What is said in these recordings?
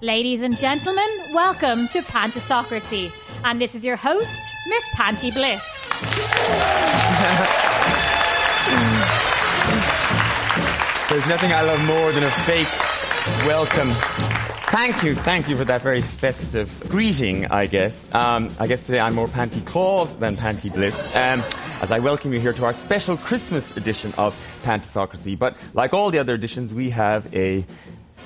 Ladies and gentlemen, welcome to Pantisocracy. And this is your host, Miss Panti Bliss. There's nothing I love more than a fake welcome. Thank you, thank you for that very festive greeting, I guess. Um, I guess today I'm more Panti Claus than Panti Bliss, um, as I welcome you here to our special Christmas edition of Pantisocracy. But like all the other editions, we have a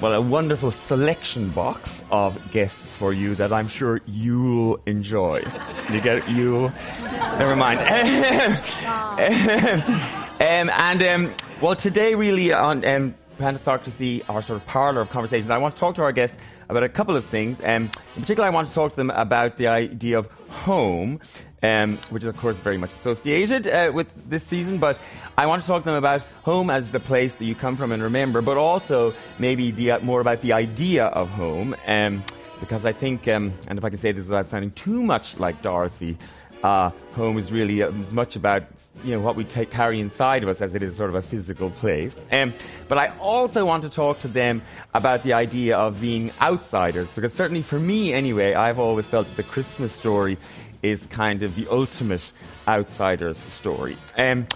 well, a wonderful selection box of guests for you that I'm sure you'll enjoy. You get you. Never mind. um, and um, well, today really on um, Pantisocracy, our sort of parlor of conversations, I want to talk to our guests about a couple of things. Um, in particular, I want to talk to them about the idea of home, um, which is of course very much associated uh, with this season. But I want to talk to them about home as the place that you come from and remember, but also maybe the, uh, more about the idea of home. Um, because I think, um, and if I can say this without sounding too much like Dorothy, uh, home is really as much about you know what we take, carry inside of us as it is sort of a physical place. Um, but I also want to talk to them about the idea of being outsiders, because certainly for me anyway, I've always felt that the Christmas story is kind of the ultimate outsider's story. Um,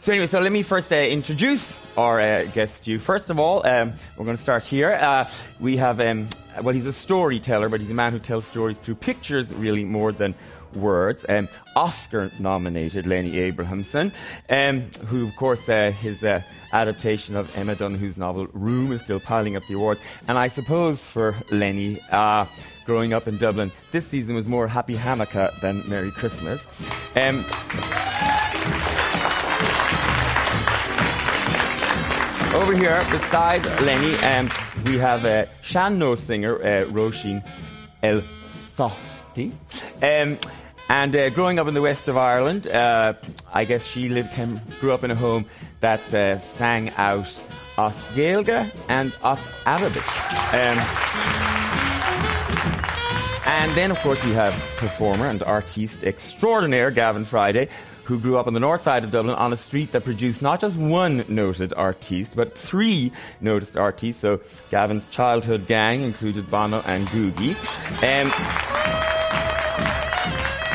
so anyway, so let me first uh, introduce our uh, guest to you. First of all, um, we're going to start here. Uh, we have, um, well, he's a storyteller, but he's a man who tells stories through pictures, really more than words. Um, Oscar-nominated Lenny Abrahamson, um, who, of course, uh, his uh, adaptation of Emma Donoghue's novel Room is still piling up the awards. And I suppose for Lenny, uh, growing up in Dublin, this season was more Happy Hanukkah than Merry Christmas. Um, over here beside Lenny, um, we have a uh, Sean-Nós singer, uh, Roisin El Softy. Um, and uh, growing up in the west of Ireland, uh, I guess she lived, came, grew up in a home that uh, sang out as Gaeilge and Os Arabic. Um, and then, of course, we have performer and artiste extraordinaire Gavin Friday, who grew up on the north side of Dublin on a street that produced not just one noted artiste, but three noted artistes. So Gavin's childhood gang included Bono and Guggi.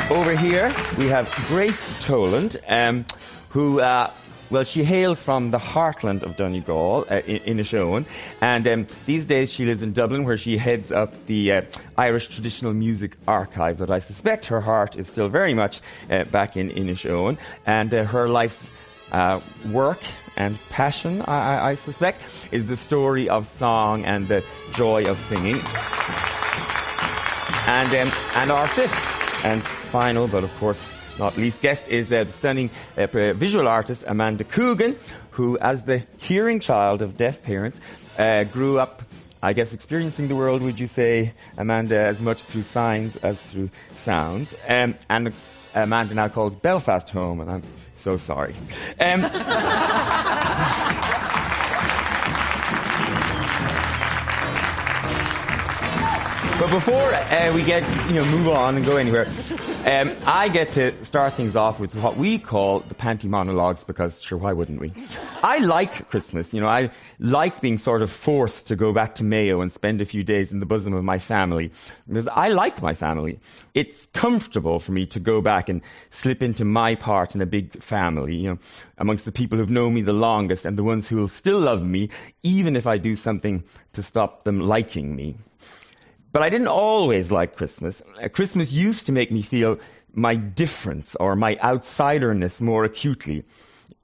Um, over here we have Grace Toland, um, who uh, well, she hails from the heartland of Donegal, uh, in Inishowen, and um, these days she lives in Dublin, where she heads up the uh, Irish Traditional Music Archive. But I suspect her heart is still very much uh, back in Inishowen, and uh, her life's uh, work and passion, I, I, suspect, is the story of song and the joy of singing. And um, and our fifth and final, but of course not least guest is uh, the stunning uh, visual artist Amanda Coogan, who, as the hearing child of deaf parents, uh, grew up, I guess, experiencing the world, would you say, Amanda, as much through signs as through sounds. Um, and Amanda now calls Belfast home, and I'm so sorry. Um, But before uh, we get, you know, move on and go anywhere, um, I get to start things off with what we call the Panti monologues because, sure, why wouldn't we? I like Christmas. You know, I like being sort of forced to go back to Mayo and spend a few days in the bosom of my family because I like my family. It's comfortable for me to go back and slip into my part in a big family, you know, amongst the people who've known me the longest and the ones who will still love me even if I do something to stop them liking me. But I didn't always like Christmas. Uh, Christmas used to make me feel my difference or my outsiderness more acutely.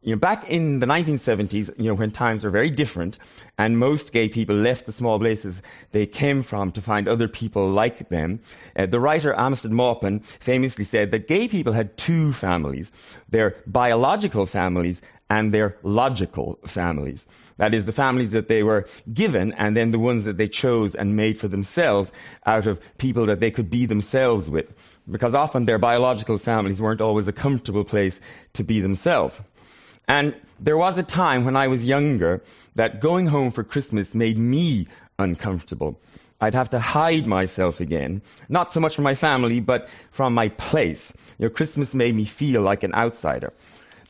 You know, back in the 1970s, you know, when times were very different and most gay people left the small places they came from to find other people like them, uh, the writer Armistead Maupin famously said that gay people had two families, their biological families and their logical families. That is, the families that they were given and then the ones that they chose and made for themselves out of people that they could be themselves with. Because often their biological families weren't always a comfortable place to be themselves. And there was a time when I was younger that going home for Christmas made me uncomfortable. I'd have to hide myself again, not so much from my family, but from my place. You know, Christmas made me feel like an outsider.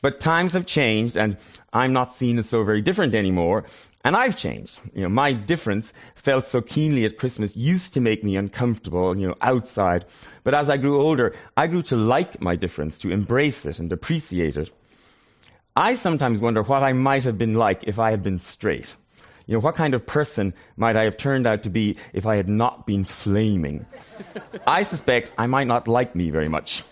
But times have changed, and I'm not seen as so very different anymore. And I've changed. You know, my difference, felt so keenly at Christmas, used to make me uncomfortable, you know, outside. But as I grew older, I grew to like my difference, to embrace it and appreciate it. I sometimes wonder what I might have been like if I had been straight. You know, what kind of person might I have turned out to be if I had not been flaming? I suspect I might not like me very much.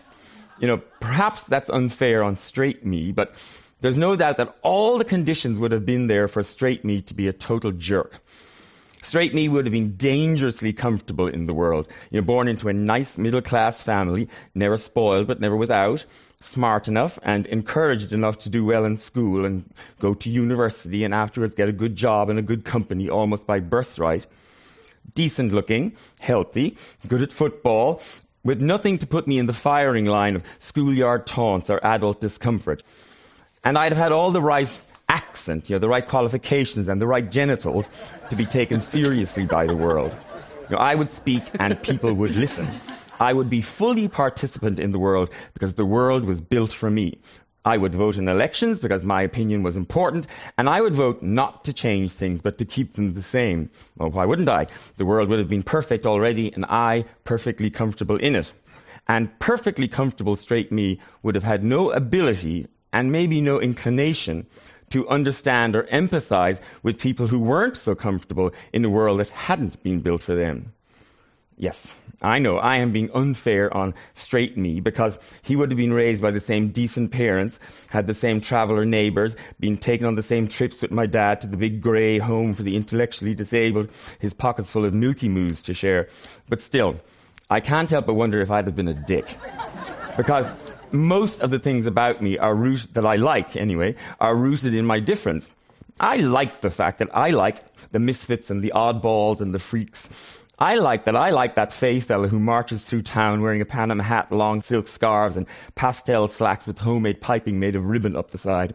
You know, perhaps that's unfair on straight me, but there's no doubt that all the conditions would have been there for straight me to be a total jerk. Straight me would have been dangerously comfortable in the world. You know, born into a nice middle class family, never spoiled but never without, smart enough and encouraged enough to do well in school and go to university and afterwards get a good job in a good company almost by birthright. Decent looking, healthy, good at football, with nothing to put me in the firing line of schoolyard taunts or adult discomfort. And I'd have had all the right accent, you know, the right qualifications and the right genitals to be taken seriously by the world. You know, I would speak and people would listen. I would be fully participant in the world because the world was built for me. I would vote in elections because my opinion was important, and I would vote not to change things but to keep them the same. Well, why wouldn't I? The world would have been perfect already, and I perfectly comfortable in it. And perfectly comfortable straight me would have had no ability and maybe no inclination to understand or empathize with people who weren't so comfortable in a world that hadn't been built for them. Yes, I know I am being unfair on straight me because he would have been raised by the same decent parents, had the same traveller neighbours, been taken on the same trips with my dad to the big grey home for the intellectually disabled, his pockets full of Milky Moos to share. But still, I can't help but wonder if I'd have been a dick. Because most of the things about me are that I like anyway, are rooted in my difference. I like the fact that I like the misfits and the oddballs and the freaks I like that. I like that Fay fella who marches through town wearing a Panama hat, long silk scarves, and pastel slacks with homemade piping made of ribbon up the side.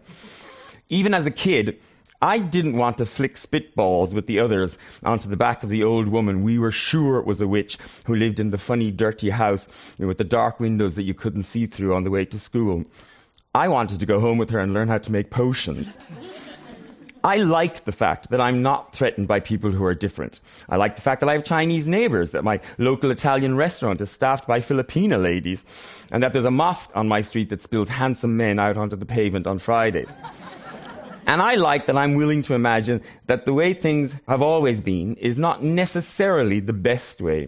Even as a kid, I didn't want to flick spitballs with the others onto the back of the old woman we were sure it was a witch who lived in the funny, dirty house with the dark windows that you couldn't see through on the way to school. I wanted to go home with her and learn how to make potions. I like the fact that I'm not threatened by people who are different. I like the fact that I have Chinese neighbors, that my local Italian restaurant is staffed by Filipina ladies, and that there's a mosque on my street that spills handsome men out onto the pavement on Fridays. And I like that I'm willing to imagine that the way things have always been is not necessarily the best way.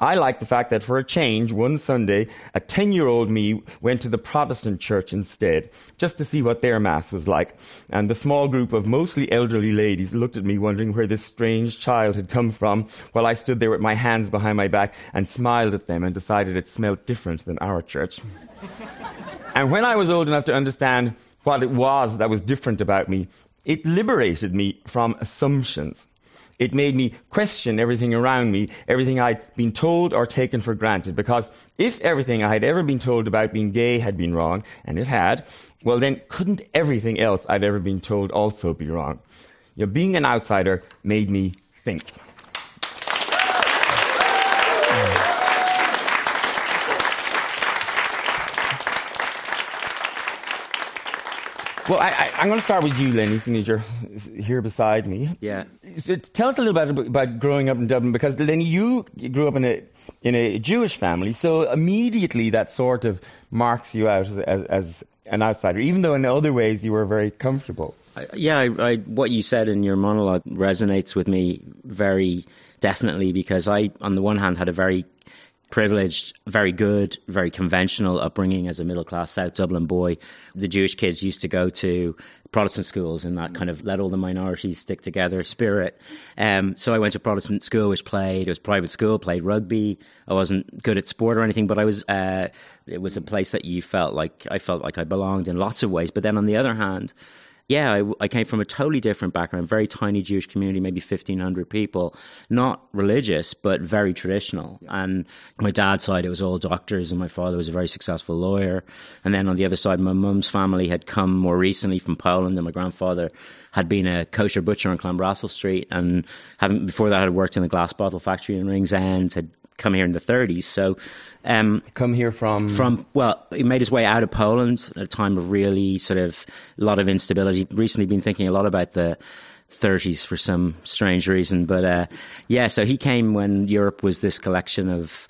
I like the fact that for a change, one Sunday, a 10 year old me went to the Protestant church instead, just to see what their Mass was like. And the small group of mostly elderly ladies looked at me wondering where this strange child had come from, while I stood there with my hands behind my back and smiled at them and decided it smelled different than our church. and when I was old enough to understand what it was that was different about me, it liberated me from assumptions. It made me question everything around me, everything I'd been told or taken for granted. Because if everything I had ever been told about being gay had been wrong, and it had, well then couldn't everything else I'd ever been told also be wrong? You know, being an outsider made me think. Well, I, am going to start with you, Lenny, since you're here beside me. Yeah. So tell us a little bit about, about growing up in Dublin, because Lenny, you grew up in a in a Jewish family, so immediately that sort of marks you out as, as, as an outsider, even though in other ways you were very comfortable. Yeah, I, I, what you said in your monologue resonates with me very definitely because I, on the one hand, had a very privileged, very good, very conventional upbringing as a middle class South Dublin boy. The Jewish kids used to go to Protestant schools in that kind of let all the minorities stick together spirit. Um, so I went to Protestant school, which played, it was private school, played rugby. I wasn't good at sport or anything, but I was, uh, it was a place that you felt like, I felt like I belonged in lots of ways. But then on the other hand, yeah, I, I, came from a totally different background, very tiny Jewish community, maybe 1,500 people, not religious, but very traditional. Yeah. And my dad's side, it was all doctors, and my father was a very successful lawyer. And then on the other side, my mum's family had come more recently from Poland, and my grandfather had been a kosher butcher on Clanbrassil Street, and having before that had worked in a glass bottle factory in Ringsend, had come here in the 30s. So, um, Come here from. from well, he made his way out of Poland at a time of really sort of a lot of instability. Recently, been thinking a lot about the 30s for some strange reason, but uh, yeah. So he came when Europe was this collection of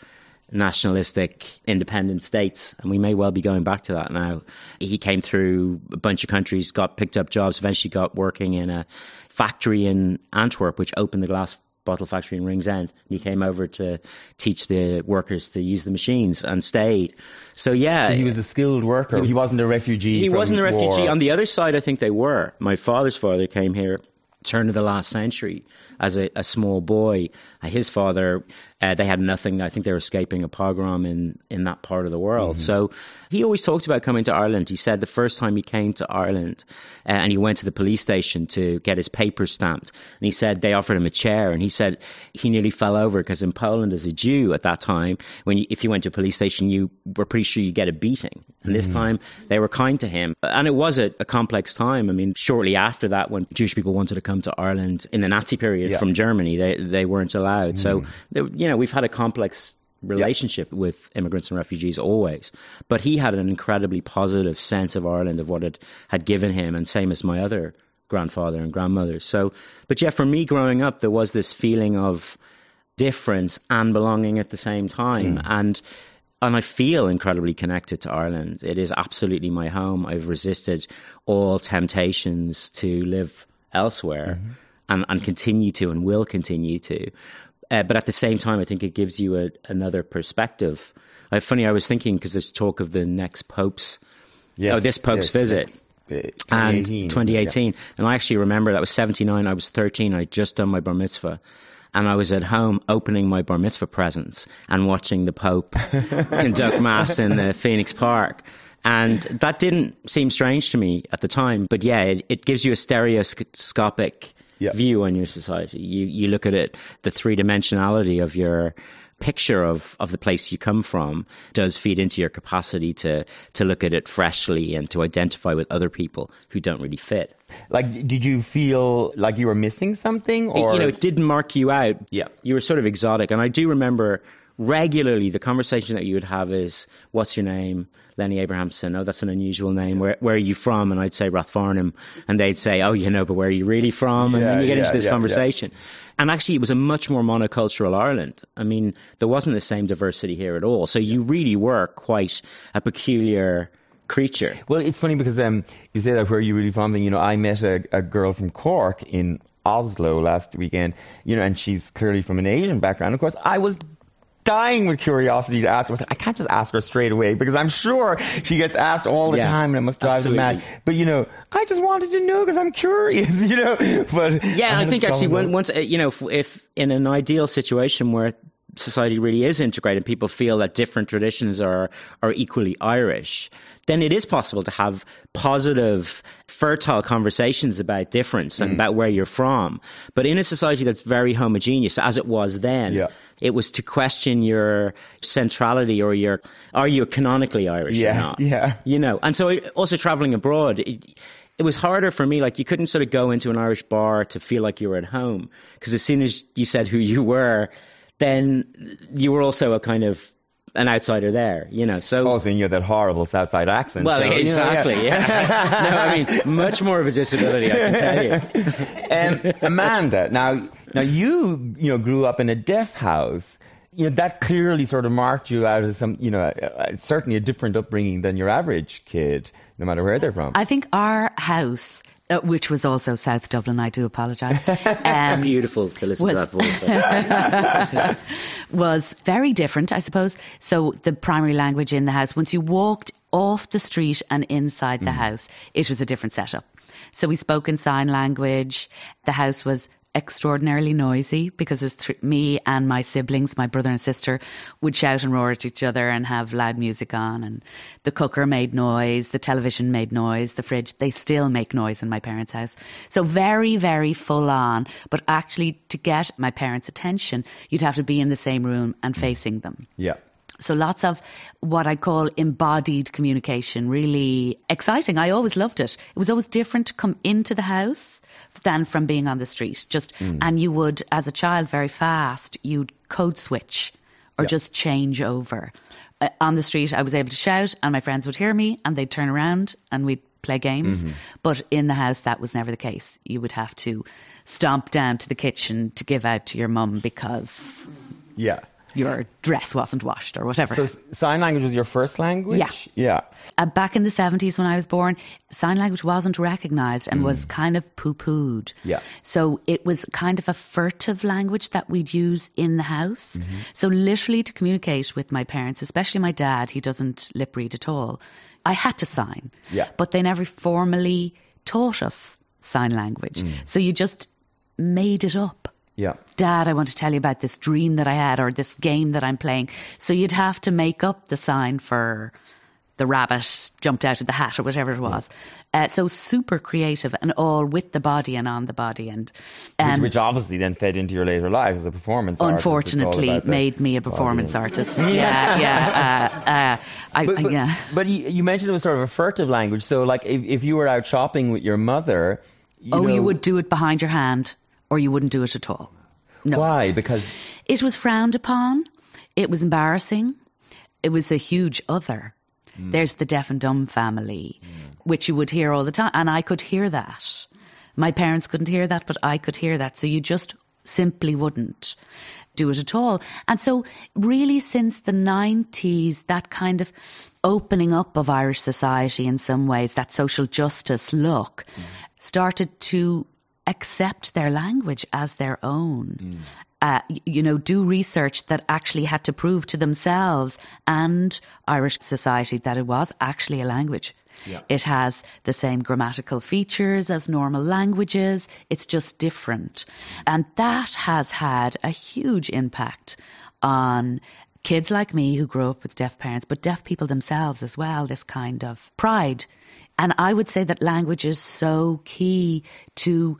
nationalistic independent states and we may well be going back to that now he came through a bunch of countries got picked up jobs eventually got working in a factory in Antwerp which opened the glass bottle factory in Ringsend. He came over to teach the workers to use the machines and stayed. So yeah, So he was a skilled worker. He wasn't a refugee. he wasn't a refugee. war. On the other side, I think they were. My father's father came here turn of the last century as a, a small boy. Uh, His father, uh, they had nothing. I think they were escaping a pogrom in, in that part of the world. Mm-hmm. So he always talked about coming to Ireland. He said the first time he came to Ireland uh, and he went to the police station to get his papers stamped. And he said they offered him a chair. And he said he nearly fell over because in Poland, as a Jew at that time, when you, if you went to a police station, you were pretty sure you get a beating. And this time they were kind to him. And it was a, a complex time. I mean, shortly after that, when Jewish people wanted to come to Ireland in the Nazi period Yeah. from Germany, they, they weren't allowed. So, they, you know, we've had a complex relationship with immigrants and refugees always. But he had an incredibly positive sense of Ireland, of what it had given him, and same as my other grandfather and grandmother. So, but yeah, for me growing up, there was this feeling of difference and belonging at the same time. Mm. And and I feel incredibly connected to Ireland. It is absolutely my home. I've resisted all temptations to live elsewhere mm-hmm. and, and continue to and will continue to. Uh, but at the same time, I think it gives you a, another perspective. Uh, funny, I was thinking because there's talk of the next Pope's, Yes, oh, this Pope's yes, visit yes. Uh, and 2018. 2018. And I actually remember that was 79. I was 13. I had just done my bar mitzvah. And I was at home opening my bar mitzvah presents and watching the Pope conduct Mass in the Phoenix Park. And that didn't seem strange to me at the time. But yeah, it, it gives you a stereoscopic View on your society. You, you look at it, the three dimensionality of your picture of, of the place you come from does feed into your capacity to, to look at it freshly and to identify with other people who don't really fit. Like, did you feel like you were missing something, or you know, it didn't mark you out. Yeah. You were sort of exotic. And I do remember regularly the conversation that you would have is, what's your name? Lenny Abrahamson. Oh, that's an unusual name. Where, where are you from? And I'd say Rathfarnham. And they'd say, oh, you know, but where are you really from? And then you get yeah, into this yeah, yeah. conversation. And actually, it was a much more monocultural Ireland. I mean, there wasn't the same diversity here at all. So you really were quite a peculiar creature. Well, it's funny because um, you say that where you really from. And, you know, I met a, a girl from Cork in Oslo last weekend. You know, and she's clearly from an Asian background. Of course, I was dying with curiosity to ask her. I can't just ask her straight away because I'm sure she gets asked all the Yeah, time, and it must drive them mad. But you know, I just wanted to know because I'm curious. You know, but Yeah, I think actually, when, once uh, you know, if, if in an ideal situation where society really is integrated, people feel that different traditions are are equally Irish, then it is possible to have positive, fertile conversations about difference Mm. and about where you're from. But in a society that's very homogeneous, as it was then, Yeah. it was to question your centrality or your are you canonically Irish or not? yeah. you know. And so also traveling abroad, it, it was harder for me. Like you couldn't sort of go into an Irish bar to feel like you were at home because as soon as you said who you were, then you were also a kind of an outsider there, you know. So. also, you know that horrible South Side accent. well, so, you know, exactly. Yeah. no, I mean, much more of a disability, I can tell you. um, Amanda, now, now you, you know, grew up in a deaf house. You know, that clearly sort of marked you out as some, you know, uh, uh, certainly a different upbringing than your average kid, no matter where they're from. I think our house, uh, which was also South Dublin, I do apologise, um, Beautiful to listen Was- to that voice. was very different, I suppose. So the primary language in the house, once you walked off the street and inside the house, it was a different setup. So we spoke in sign language. The house was extraordinarily noisy because there's th- me and my siblings, my brother and sister, would shout and roar at each other and have loud music on. And the cooker made noise, the television made noise, the fridge, they still make noise in my parents' house. So very, very full on. But actually, to get my parents' attention, you'd have to be in the same room and facing them. yeah. So lots of what I call embodied communication, really exciting. I always loved it. It was always different to come into the house than from being on the street. Just and you would, as a child, very fast, you'd code switch or Yeah. just change over. Uh, on the street, I was able to shout, and my friends would hear me, and they'd turn around, and we'd play games. Mm-hmm. But in the house, that was never the case. You would have to stomp down to the kitchen to give out to your mum because Yeah. Your dress wasn't washed or whatever. So sign language was your first language? Yeah. Yeah. uh, back in the 70s when I was born, sign language wasn't recognized and was Mm. kind of poo pooed. Yeah. So it was kind of a furtive language that we'd use in the house. Mm-hmm. So literally to communicate with my parents, especially my dad, he doesn't lip read at all. I had to sign. Yeah. But they never formally taught us sign language. Mm. So you just made it up. Yeah. Dad, I want to tell you about this dream that I had or this game that I'm playing. So you'd have to make up the sign for the rabbit jumped out of the hat or whatever it was. Uh, so super creative and all with the body and on the body. And um, which, which obviously then fed into your later life as a performance artist. Unfortunately about made me a performance body. artist. Yeah, yeah. Uh, uh, I, But, but, yeah. but you, you mentioned it was sort of a furtive language. So, like, if, if you were out shopping with your mother, you oh, know, you would do it behind your hand or you wouldn't do it at all. No. Why? Because It was frowned upon. It was embarrassing. It was a huge other. Hmm. There's the deaf and dumb family, hmm. which you would hear all the time. And I could hear that. My parents couldn't hear that, but I could hear that. So you just simply wouldn't do it at all. And so, really, since the 90s, that kind of opening up of Irish society in some ways, that social justice look, hmm. started to accept their language as their own. Uh, you know, do research that actually had to prove to themselves and Irish society that it was actually a language. It has the same grammatical features as normal languages. It's just different. And that has had a huge impact on kids like me who grew up with deaf parents, but deaf people themselves as well, this kind of pride. And I would say that language is so key to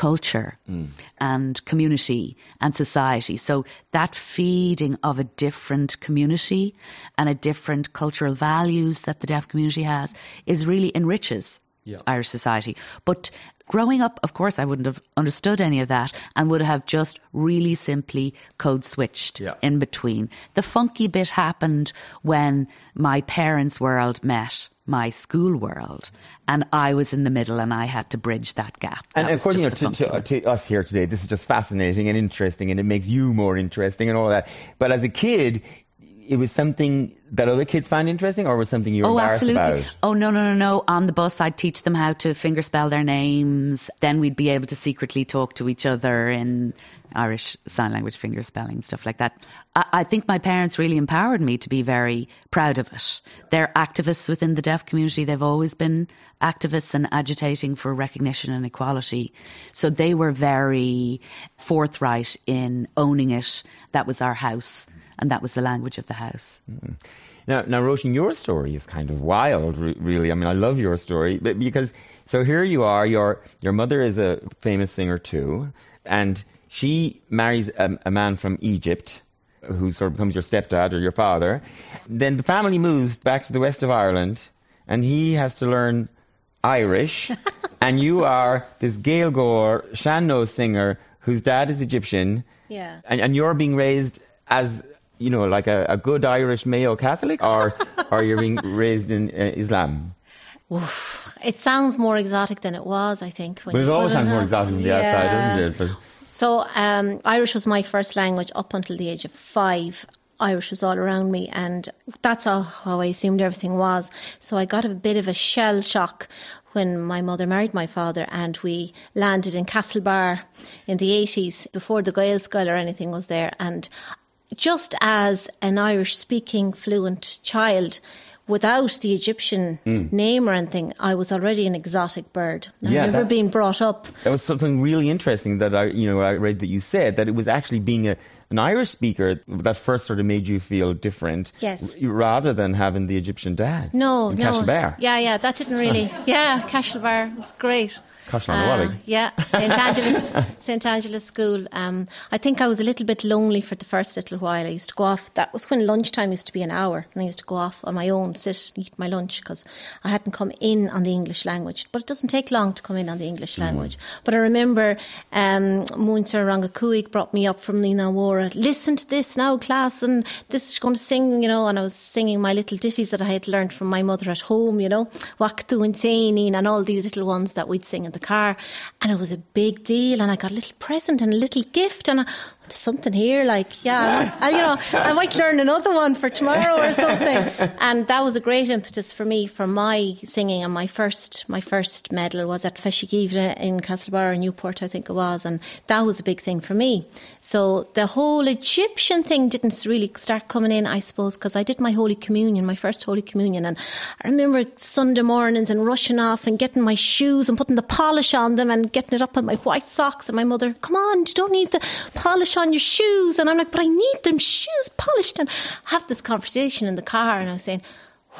culture mm. and community and society. So that feeding of a different community and a different cultural values that the deaf community has is really enriches Irish society. But growing up, of course, I wouldn't have understood any of that and would have just really simply code switched Yeah. in between. The funky bit happened when my parents' world met my school world, and I was in the middle, and I had to bridge that gap. And That of course, you know, to, to, to us here today, this is just fascinating and interesting, and it makes you more interesting and all that. But as a kid, it was something that other kids found interesting, or was something you were Oh, embarrassed absolutely. about? Oh, no, no, no, no. On the bus, I'd teach them how to fingerspell their names. Then we'd be able to secretly talk to each other in Irish Sign Language fingerspelling stuff like that. I, I think my parents really empowered me to be very proud of it. They're activists within the deaf community. They've always been activists and agitating for recognition and equality. So they were very forthright in owning it. That was our house. And that was the language of the house. Mm-hmm. Now, now, Róisín, your story is kind of wild, re- really. I mean, I love your story, but because so here you are. Your your mother is a famous singer too, and she marries a, a man from Egypt, who sort of becomes your stepdad or your father. Then the family moves back to the west of Ireland, and he has to learn Irish, and you are this Gaeilgeoir sean-nós singer whose dad is Egyptian, Yeah. and, and you're being raised as you know like a, a good Irish Mayo Catholic, or or you're being raised in uh, Islam. Oof. It sounds more exotic than it was, I think. when But it always sounds more exotic from the Yeah. outside, doesn't it? But, So um, Irish was my first language up until the age of five. Irish was all around me, and that's how I assumed everything was. So I got a bit of a shell shock when my mother married my father, and we landed in Castlebar in the 80s before the Gael School or anything was there. And just as an Irish speaking fluent child, without the Egyptian hmm. name or anything, I was already an exotic bird. I've Yeah, never been brought up that was something really interesting that I, you know, I read that you said that it was actually being a, an Irish speaker that first sort of made you feel different, Yes. r- rather than having the Egyptian dad. No, no. Cashlebar. Yeah, yeah, that didn't really. yeah, Cashlebar was great. Cashlebar Uh, yeah, St Angela's, St Angela's School. Um, I think I was a little bit lonely for the first little while. I used to go off. That was when lunchtime used to be an hour, and I used to go off on my own, sit, eat my lunch because I hadn't come in on the English language. But it doesn't take long to come in on the English language. But I remember um, Rangakuig brought me up from Nina War Laura, listen to this now, class, and this is going to sing, you know, and I was singing my little ditties that I had learned from my mother at home, you know, Waktu and and all these little ones that we'd sing in the car. And it was a big deal, and I got a little present and a little gift, and I, oh, there's something here, like, yeah, I, you know, I might learn another one for tomorrow or something. And that was a great impetus for me for my singing, and my first, my first medal was at Feshigivra in Castlebar, or Newport, I think it was, and that was a big thing for me. So the whole Egyptian thing didn't really start coming in, I suppose, because I did my Holy Communion, my first Holy Communion, and I remember Sunday mornings and rushing off and getting my shoes and putting the polish on them and getting it up on my white socks, and my mother, come on, you don't need the polish on your shoes, and I'm like, but I need them shoes polished, and I have this conversation in the car, and I was saying,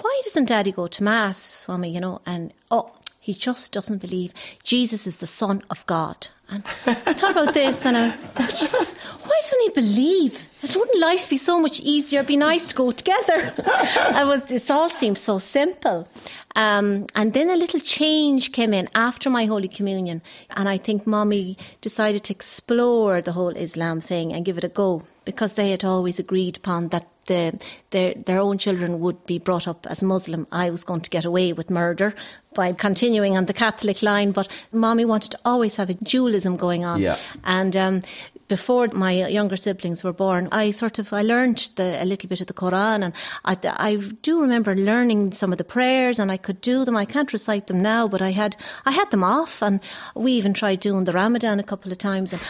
why doesn't Daddy go to mass, Swami? You know, and oh, he just doesn't believe Jesus is the Son of God. And I thought about this and I, just, why doesn't he believe? Wouldn't life be so much easier? It'd be nice to go together. I was, it all seemed so simple. Um, and then a little change came in after my Holy Communion. And I think mommy decided to explore the whole Islam thing and give it a go because they had always agreed upon that the, their, their own children would be brought up as Muslim. I was going to get away with murder by continuing on the Catholic line, but mommy wanted to always have a dualism going on. Yeah. And um, before my younger siblings were born, I sort of I learned the, a little bit of the Quran, and I, I do remember learning some of the prayers, and I could do them. I can't recite them now, but I had I had them off, and we even tried doing the Ramadan a couple of times. And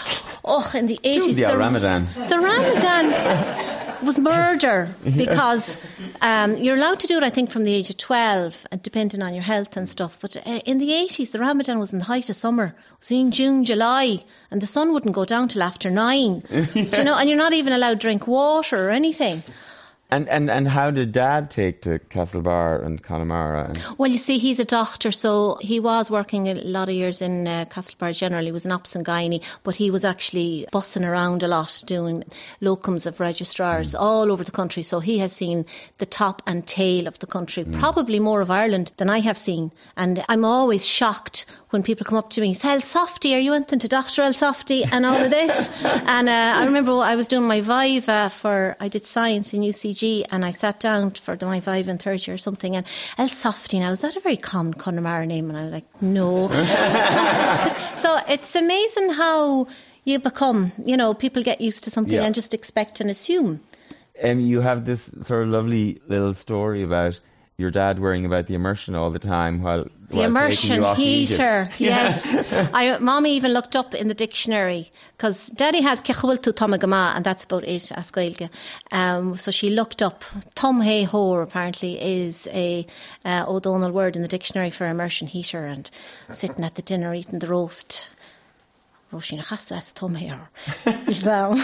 oh, in the eighties, the the Ramadan. The Ramadan was murder because um, you're allowed to do it, I think, from the age of 12, uh, depending on your health and stuff. But uh, in the 80s, the Ramadan was in the height of summer. It was in June, July, and the sun wouldn't go down till after nine. you know, and you're not even allowed to drink water or anything. And, and and how did Dad take to Castlebar and Connemara? And Well, you see, he's a doctor, so he was working a lot of years in uh, Castlebar generally. He was an obs and gynae, but he was actually bussing around a lot doing locums of registrars all over the country. So he has seen the top and tail of the country, probably more of Ireland than I have seen. And I'm always shocked when people come up to me and say, Elsafty, are you anything to Dr. Elsafty and all of this? and uh, I remember I was doing my Viva for, I did science in UCG and I sat down for my five and third year or something and Elsafty now, is that a very common Connemara name? And I was like, no. so it's amazing how you become, you know, people get used to something Yeah. and just expect and assume. um, you have this sort of lovely little story about your dad worrying about the immersion all the time while The while immersion you off to Egypt. heater, yes. I, mommy even looked up in the dictionary because daddy has Kechultu Tomagama and that's about it, Ascoilge. Um, so she looked up Tom Hay Hor apparently is a uh, Ó Dónaill word in the dictionary for immersion heater and sitting at the dinner eating the roast. Roisin Chasas Tom Hay So,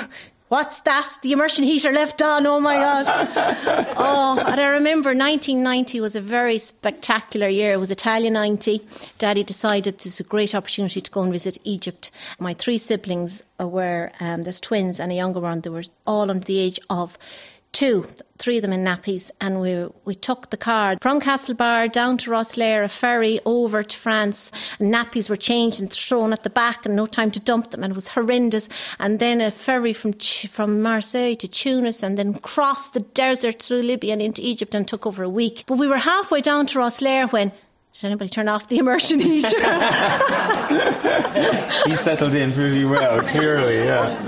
What's that? The immersion heater left on. Oh my God. Oh, and I remember 1990 was a very spectacular year. It was Italia 90. Daddy decided this is a great opportunity to go and visit Egypt. My three siblings were, um, there's twins and a younger one. They were all under the age of two, three of them in nappies, and we we took the car from Castlebar down to Rosslare, a ferry over to France. And nappies were changed and thrown at the back, and no time to dump them, and it was horrendous. And then a ferry from from Marseille to Tunis, and then crossed the desert through Libya and into Egypt, and took over a week. But we were halfway down to Rosslare when. Did anybody turn off the immersion heater? He settled in pretty well, clearly, yeah.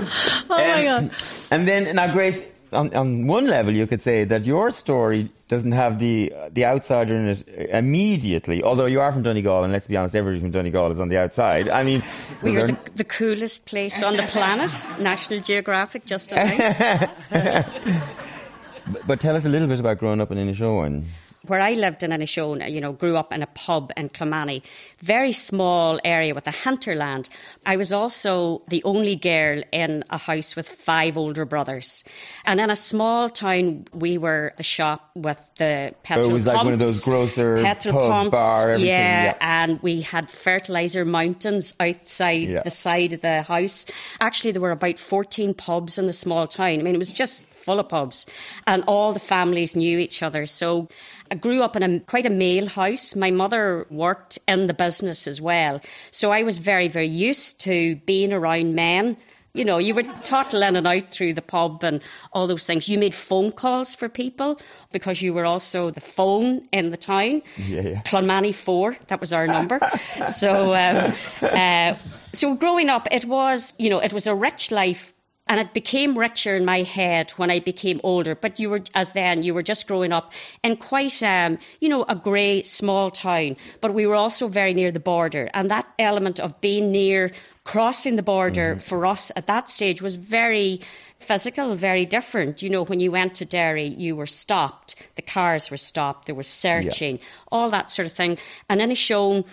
oh my Um, god! And then, now, Grace, on, on one level, you could say that your story doesn't have the uh, the outsider in it immediately. Although you are from Donegal, and let's be honest, everybody from Donegal is on the outside. I mean, We are the, the coolest place on the planet. National Geographic just announced. but- but tell us a little bit about growing up in Inishowen. Where I lived in Inishowen, you know, grew up in a pub in Clonmany, very small area with a hinterland. I was also the only girl in a house with five older brothers. And in a small town, we were the shop with the petrol it was like pumps. one of those grocer, petrol pub, pumps, bar, everything, yeah, yeah. and we had fertilizer mountains outside Yeah. the side of the house. Actually, there were about 14 pubs in the small town. I mean, it was just full of pubs, and all the families knew each other. So I grew up in a quite a male house. My mother worked in the business as well, so I was very, very used to being around men You know, you were toddling in and out through the pub and all those things. You made phone calls for people because you were also the phone in the town. Yeah, yeah. Clonmany 4, that was our number. so, um, uh, so growing up, it was, you know, it was a rich life and it became richer in my head when I became older. But you were, as then, you were just growing up in quite, um, you know, a grey small town. But we were also very near the border, and that element of being near crossing the border mm-hmm. for us at that stage was very physical, very different. You know, when you went to Derry, you were stopped, the cars were stopped, there was searching, yeah. all that sort of thing. And Inishowen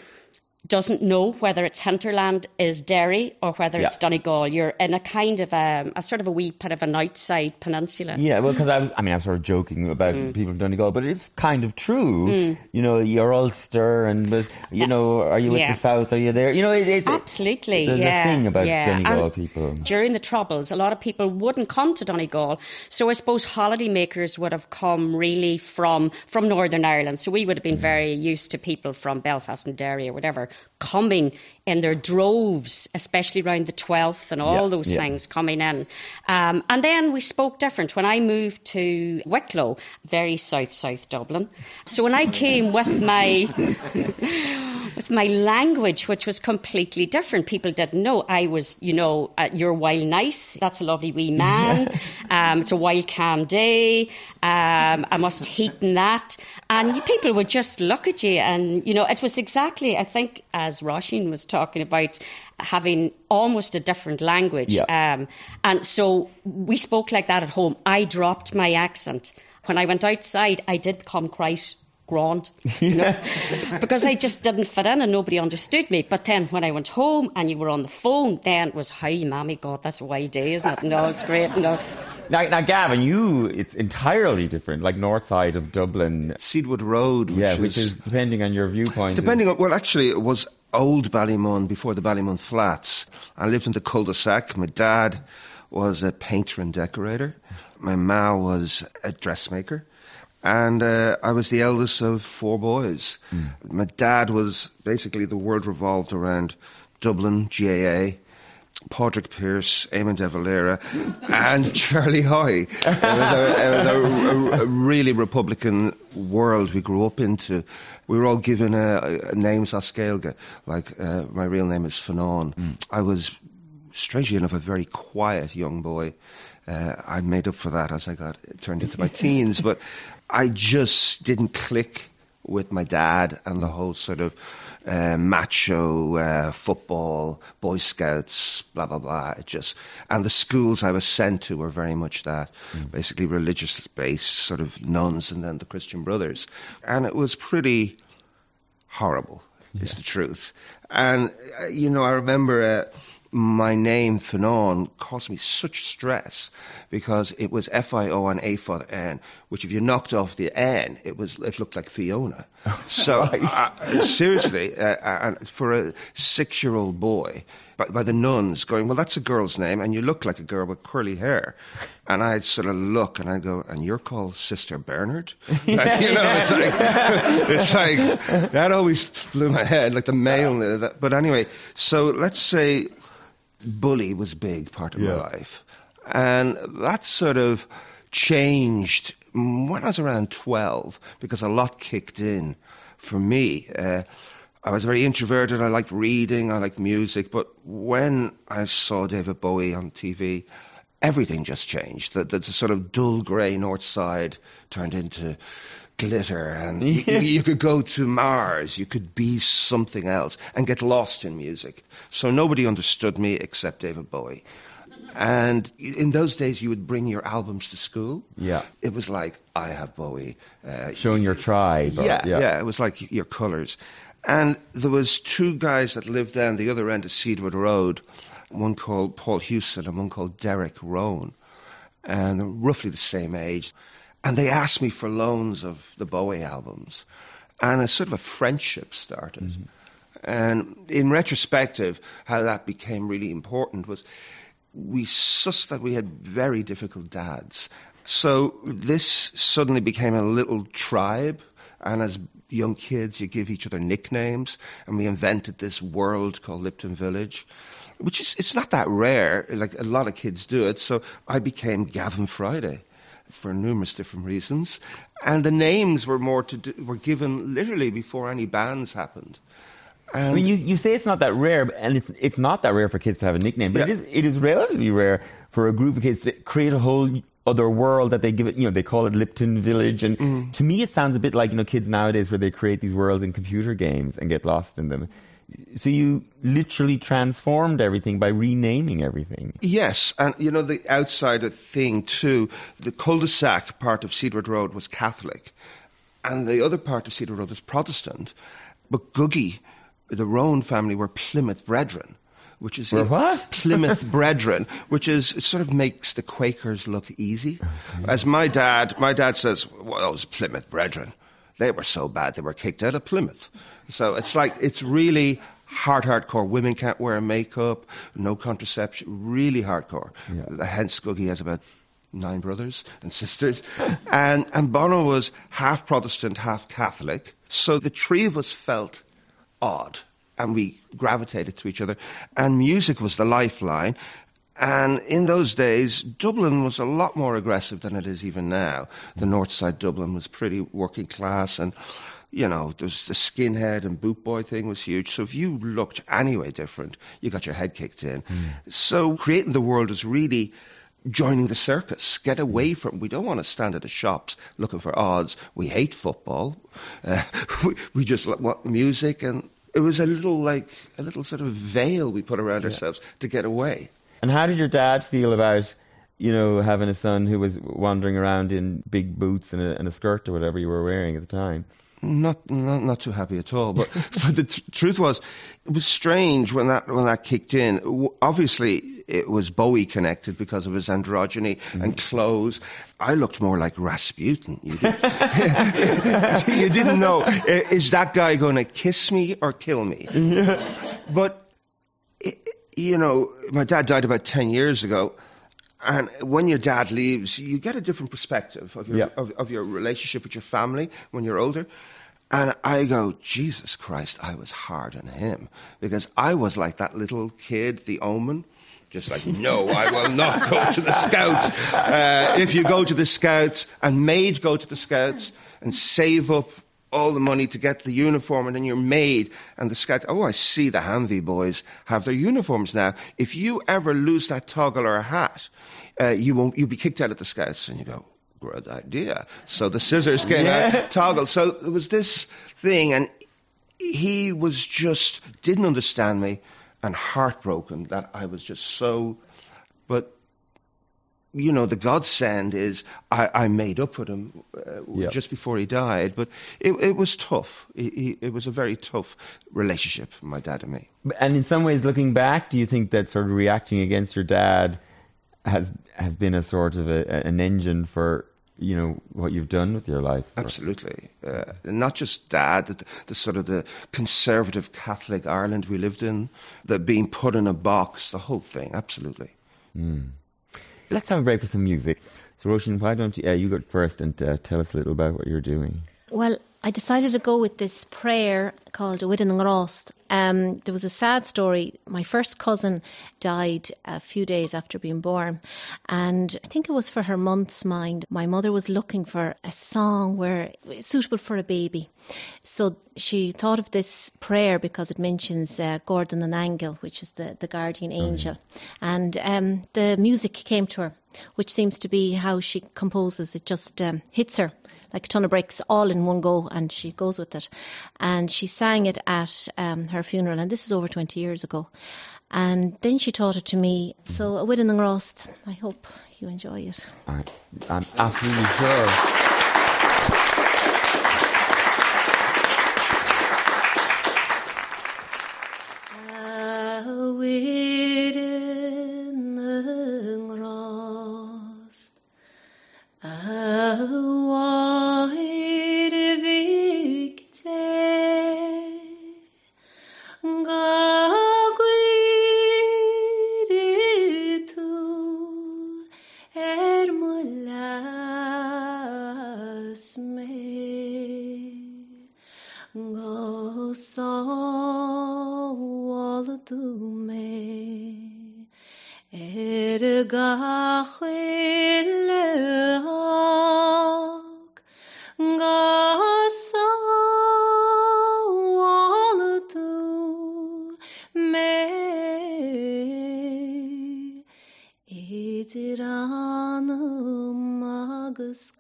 doesn't know whether it's hinterland is Derry or whether yeah. it's Donegal. You're in a kind of a, um, a, sort of a wee bit of an outside peninsula. Yeah, well, because I was, I mean, I'm sort of joking about mm. people from Donegal, but it's kind of true. Mm. You know, you're Ulster, and but you know, are you yeah. with the South? Are you there? You know, it, it's absolutely. There's yeah, a thing about yeah. Donegal and people. During the Troubles, a lot of people wouldn't come to Donegal, so I suppose holidaymakers would have come really from from Northern Ireland. So we would have been mm. very used to people from Belfast and Derry or whatever coming in their droves, especially around the 12th and all yeah, those yeah. things coming in. Um, and then we spoke different. When I moved to Wicklow, very south, south Dublin. So when I came with my, with my language, which was completely different, people didn't know. I was, you know, uh, you're wild nice. That's a lovely wee man. um, it's a wild calm day. Um, I must heat in that. And people would just look at you and, you know, it was exactly, I think, as Roisin was talking about, having almost a different language. Yeah. Um, and so we spoke like that at home. I dropped my accent. When I went outside, I did come quite grand, you know, because I just didn't fit in and nobody understood me. But then when I went home and you were on the phone, then it was, hi, mammy, God, that's a wild day, isn't it? No, it's great. No. Now, now, Gavin, you, it's entirely different, like north side of Dublin. Cedarwood Road, which yeah, is, which is depending on your viewpoint. Depending on, well, actually, it was old Ballymun before the Ballymun Flats. I lived in the cul-de-sac. My dad was a painter and decorator. My ma was a dressmaker and uh, I was the eldest of four boys. Mm. My dad was basically the world revolved around Dublin, GAA, Padraig Pearse, Eamon de Valera, and Charlie Haughey. It was, a, it was a, a, a, really Republican world we grew up into. We were all given names as Gaeilge, like uh, my real name is Fionán. Mm. I was, strangely enough, a very quiet young boy. Uh, I made up for that as I got turned into my teens, but I just didn't click with my dad and the whole sort of uh, macho uh, football, Boy Scouts, blah blah blah. It just and the schools I was sent to were very much that, mm. basically religious based, sort of nuns and then the Christian Brothers, and it was pretty horrible. Yeah. Is the truth, and uh, you know I remember uh, my name Fionán caused me such stress because it was F-I-O and A for N, which if you knocked off the N, it was it looked like Fiona. So uh, seriously, uh, uh for a six-year-old boy, by, by, the nuns going, well, that's a girl's name, and you look like a girl with curly hair, and I'd sort of look and I'd go, and you're called Sister Bernard, like, you know, it's like it's like that always blew my head, like the male. But anyway, so let's say bully was a big part of yeah. my life. And that sort of changed when I was around 12 because a lot kicked in for me. Uh, I was very introverted. I liked reading. I liked music. But when I saw David Bowie on TV, everything just changed. The, the, the sort of dull grey north side turned into glitter and you, you, could go to Mars, you could be something else and get lost in music. So nobody understood me except David Bowie. And in those days, you would bring your albums to school. Yeah. It was like, I have Bowie. Uh, Showing your tribe. Yeah, yeah, yeah. It was like your colours. And there was two guys that lived down the other end of Cedarwood Road, one called Paul Hewson and one called Derek Rowen. And they're roughly the same age. And they asked me for loans of the Bowie albums. And a sort of a friendship started. Mm-hmm. And in retrospective, how that became really important was we sussed that we had very difficult dads. So this suddenly became a little tribe. And as young kids, you give each other nicknames. And we invented this world called Lypton Village. which is it's not that rare. Like a lot of kids do it. So I became Gavin Friday for numerous different reasons, and the names were more to do, were given literally before any bands happened. I mean, you, you say it's not that rare, and it's it's not that rare for kids to have a nickname, but Yeah. it is it is relatively rare for a group of kids to create a whole other world that they give it. You know, they call it Lypton Village, and Mm-hmm. to me, it sounds a bit like you know kids nowadays where they create these worlds in computer games and get lost in them. So you literally transformed everything by renaming everything. Yes, and you know the outsider thing too. The cul-de-sac part of Cedarwood Road was Catholic, and the other part of Cedarwood Road was Protestant. But Guggi, the Rowen family, were Plymouth Brethren, which is? Plymouth Brethren, which is sort of makes the Quakers look easy. As my dad, my dad says, well, those Plymouth Brethren, they were so bad they were kicked out of Plymouth. So it's like it's really hard, hardcore. Women can't wear makeup, no contraception, really hardcore. Hence, Guggi has about nine brothers and sisters, and and Bono was half Protestant, half Catholic. So the three of us felt odd and we gravitated to each other. And music was the lifeline. And in those days, Dublin was a lot more aggressive than it is even now. The north side Dublin was pretty working class and, you know, there's the skinhead and boot boy thing was huge. So if you looked anyway different, you got your head kicked in. So creating the world was really joining the circus. Get away from. We don't want to stand at the shops looking for odds. We hate football. Uh, we, we just want music, and it was a little like a little sort of veil we put around ourselves to get away. And how did your dad feel about, you know, having a son who was wandering around in big boots and a, and a skirt or whatever you were wearing at the time? Not, not, not too happy at all. But, but the t- truth was, it was strange when that when that kicked in. W- Obviously, it was Bowie connected because of his androgyny mm. and clothes. I looked more like Rasputin. You, did, you didn't know is that guy going to kiss me or kill me? But i you know, my dad died about ten years ago. And when your dad leaves, you get a different perspective of your Yeah. of, of your relationship with your family when you're older. And I go, Jesus Christ, I was hard on him because I was like that little kid, the omen. Just like, no, I will not go to the scouts. Uh, if you go to the scouts and made go to the scouts and save up all the money to get the uniform and then you're made and the scout oh I see the Hanvey boys have their uniforms now. If you ever lose that toggle or a hat uh, you won't you'll be kicked out of the scouts and you go great idea. So the scissors came out toggle so it was this thing and he was just didn't understand me and heartbroken that I was just so but you know, the godsend is I, I made up with him uh, Yeah. just before he died, but it, it was tough. He, it was a very tough relationship, my dad and me. And in some ways, looking back, do you think that sort of reacting against your dad has has been a sort of a, an engine for you know what you've done with your life? Absolutely. Uh, not just dad, the, the sort of the conservative Catholic Ireland we lived in, the being put in a box, the whole thing. Absolutely. Let's have a break for some music. So, Róisín, why don't you, uh, you go first and uh, tell us a little about what you're doing? Well, I decided to go with this prayer called Within Rost. Um, there was a sad story. My first cousin died a few days after being born, and I think it was for her month's mind. My mother was looking for a song where suitable for a baby, so she thought of this prayer because it mentions uh, Gordon and Angel, which is the the guardian angel, and um, the music came to her, which seems to be how she composes. It just um, hits her like a ton of bricks all in one go and she goes with it. And she sang it at um, her funeral and this is over 20 years ago. And then she taught it to me. So within the rost. I hope you enjoy it. I, I'm absolutely sure. Agus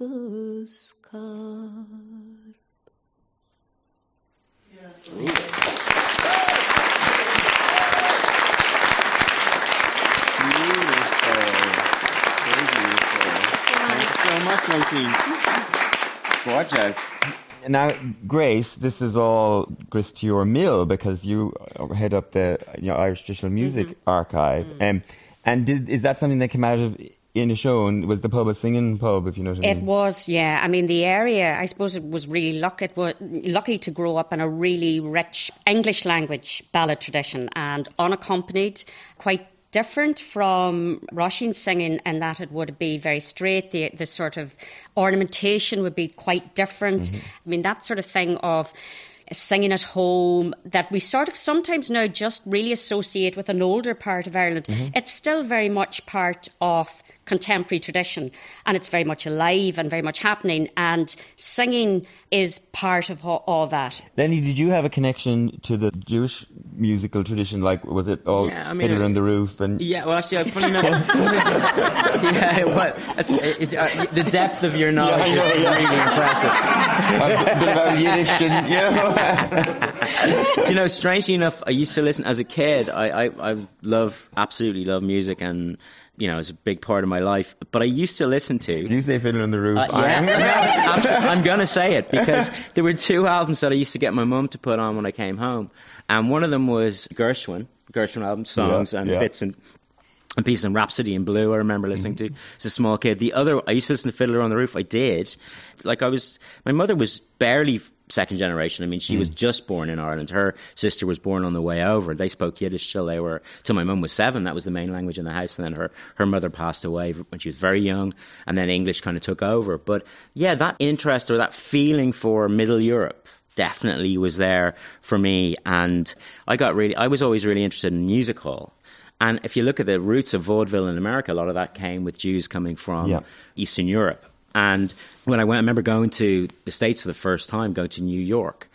agus kar Beautiful. Very beautiful. Thank you so much, Róisín. Gorgeous. Now, Grace, this is all grist to your mill because you head up the you know, Irish Traditional Music Archive. Um, and did, is that something that came out of Inishowen? And was the pub a singing pub, if you know what I mean? It was, yeah. I mean, the area, I suppose it was really lucky, it was lucky to grow up in a really rich English language ballad tradition and unaccompanied, quite different from Róisín singing in that it would be very straight. The, the sort of ornamentation would be quite different. Mm-hmm. I mean, that sort of thing of singing at home that we sort of sometimes now just really associate with an older part of Ireland. Mm-hmm. It's still very much part of contemporary tradition. And it's very much alive and very much happening. And singing is part of all, all that. Lenny, did you have a connection to the Jewish musical tradition? Like, was it all Yeah, I mean, Fiddler on the Roof? And Yeah, well, actually, uh, funny enough, yeah, well, it's, it, uh, the depth of your knowledge I know, is yeah. really impressive. a bit about Yiddish and, you know. Do you know, strangely enough, I used to listen as a kid. I, I, I love, absolutely love music, and you know, it's a big part of my life. But I used to listen to. You say Fiddler on the Roof? Uh, yeah, I- I'm, I'm gonna say it because there were two albums that I used to get my mum to put on when I came home, and one of them was Gershwin, Gershwin album songs Yeah, and yeah. bits and. And pieces in Rhapsody in Blue, I remember listening mm-hmm. to as a small kid. The other, I used to listen to Fiddler on the Roof. I did. Like I was, my mother was barely second generation. I mean, she was mm. just born in Ireland. Her sister was born on the way over. They spoke Yiddish till they were, till my mum was seven. That was the main language in the house. And then her, her mother passed away when she was very young. And then English kind of took over. But yeah, that interest or that feeling for Middle Europe definitely was there for me. And I got really, I was always really interested in music hall. And if you look at the roots of vaudeville in America, a lot of that came with Jews coming from Yeah. Eastern Europe. And when I went, I remember going to the States for the first time, going to New York,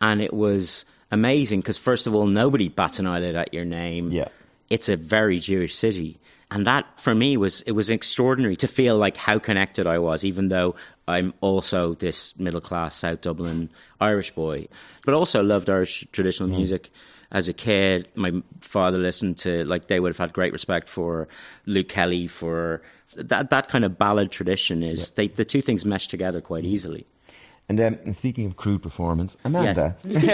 and it was amazing because first of all, nobody bats an eyelid at your name. Yeah. It's a very Jewish city. And that for me was it was extraordinary to feel like how connected I was, even though I'm also this middle class South Dublin Irish boy. But also loved Irish traditional mm. music as a kid. My father listened to like they would have had great respect for Luke Kelly for that that kind of ballad tradition is they the two things mesh together quite mm. easily. And um, speaking of crude performance, Amanda, Thank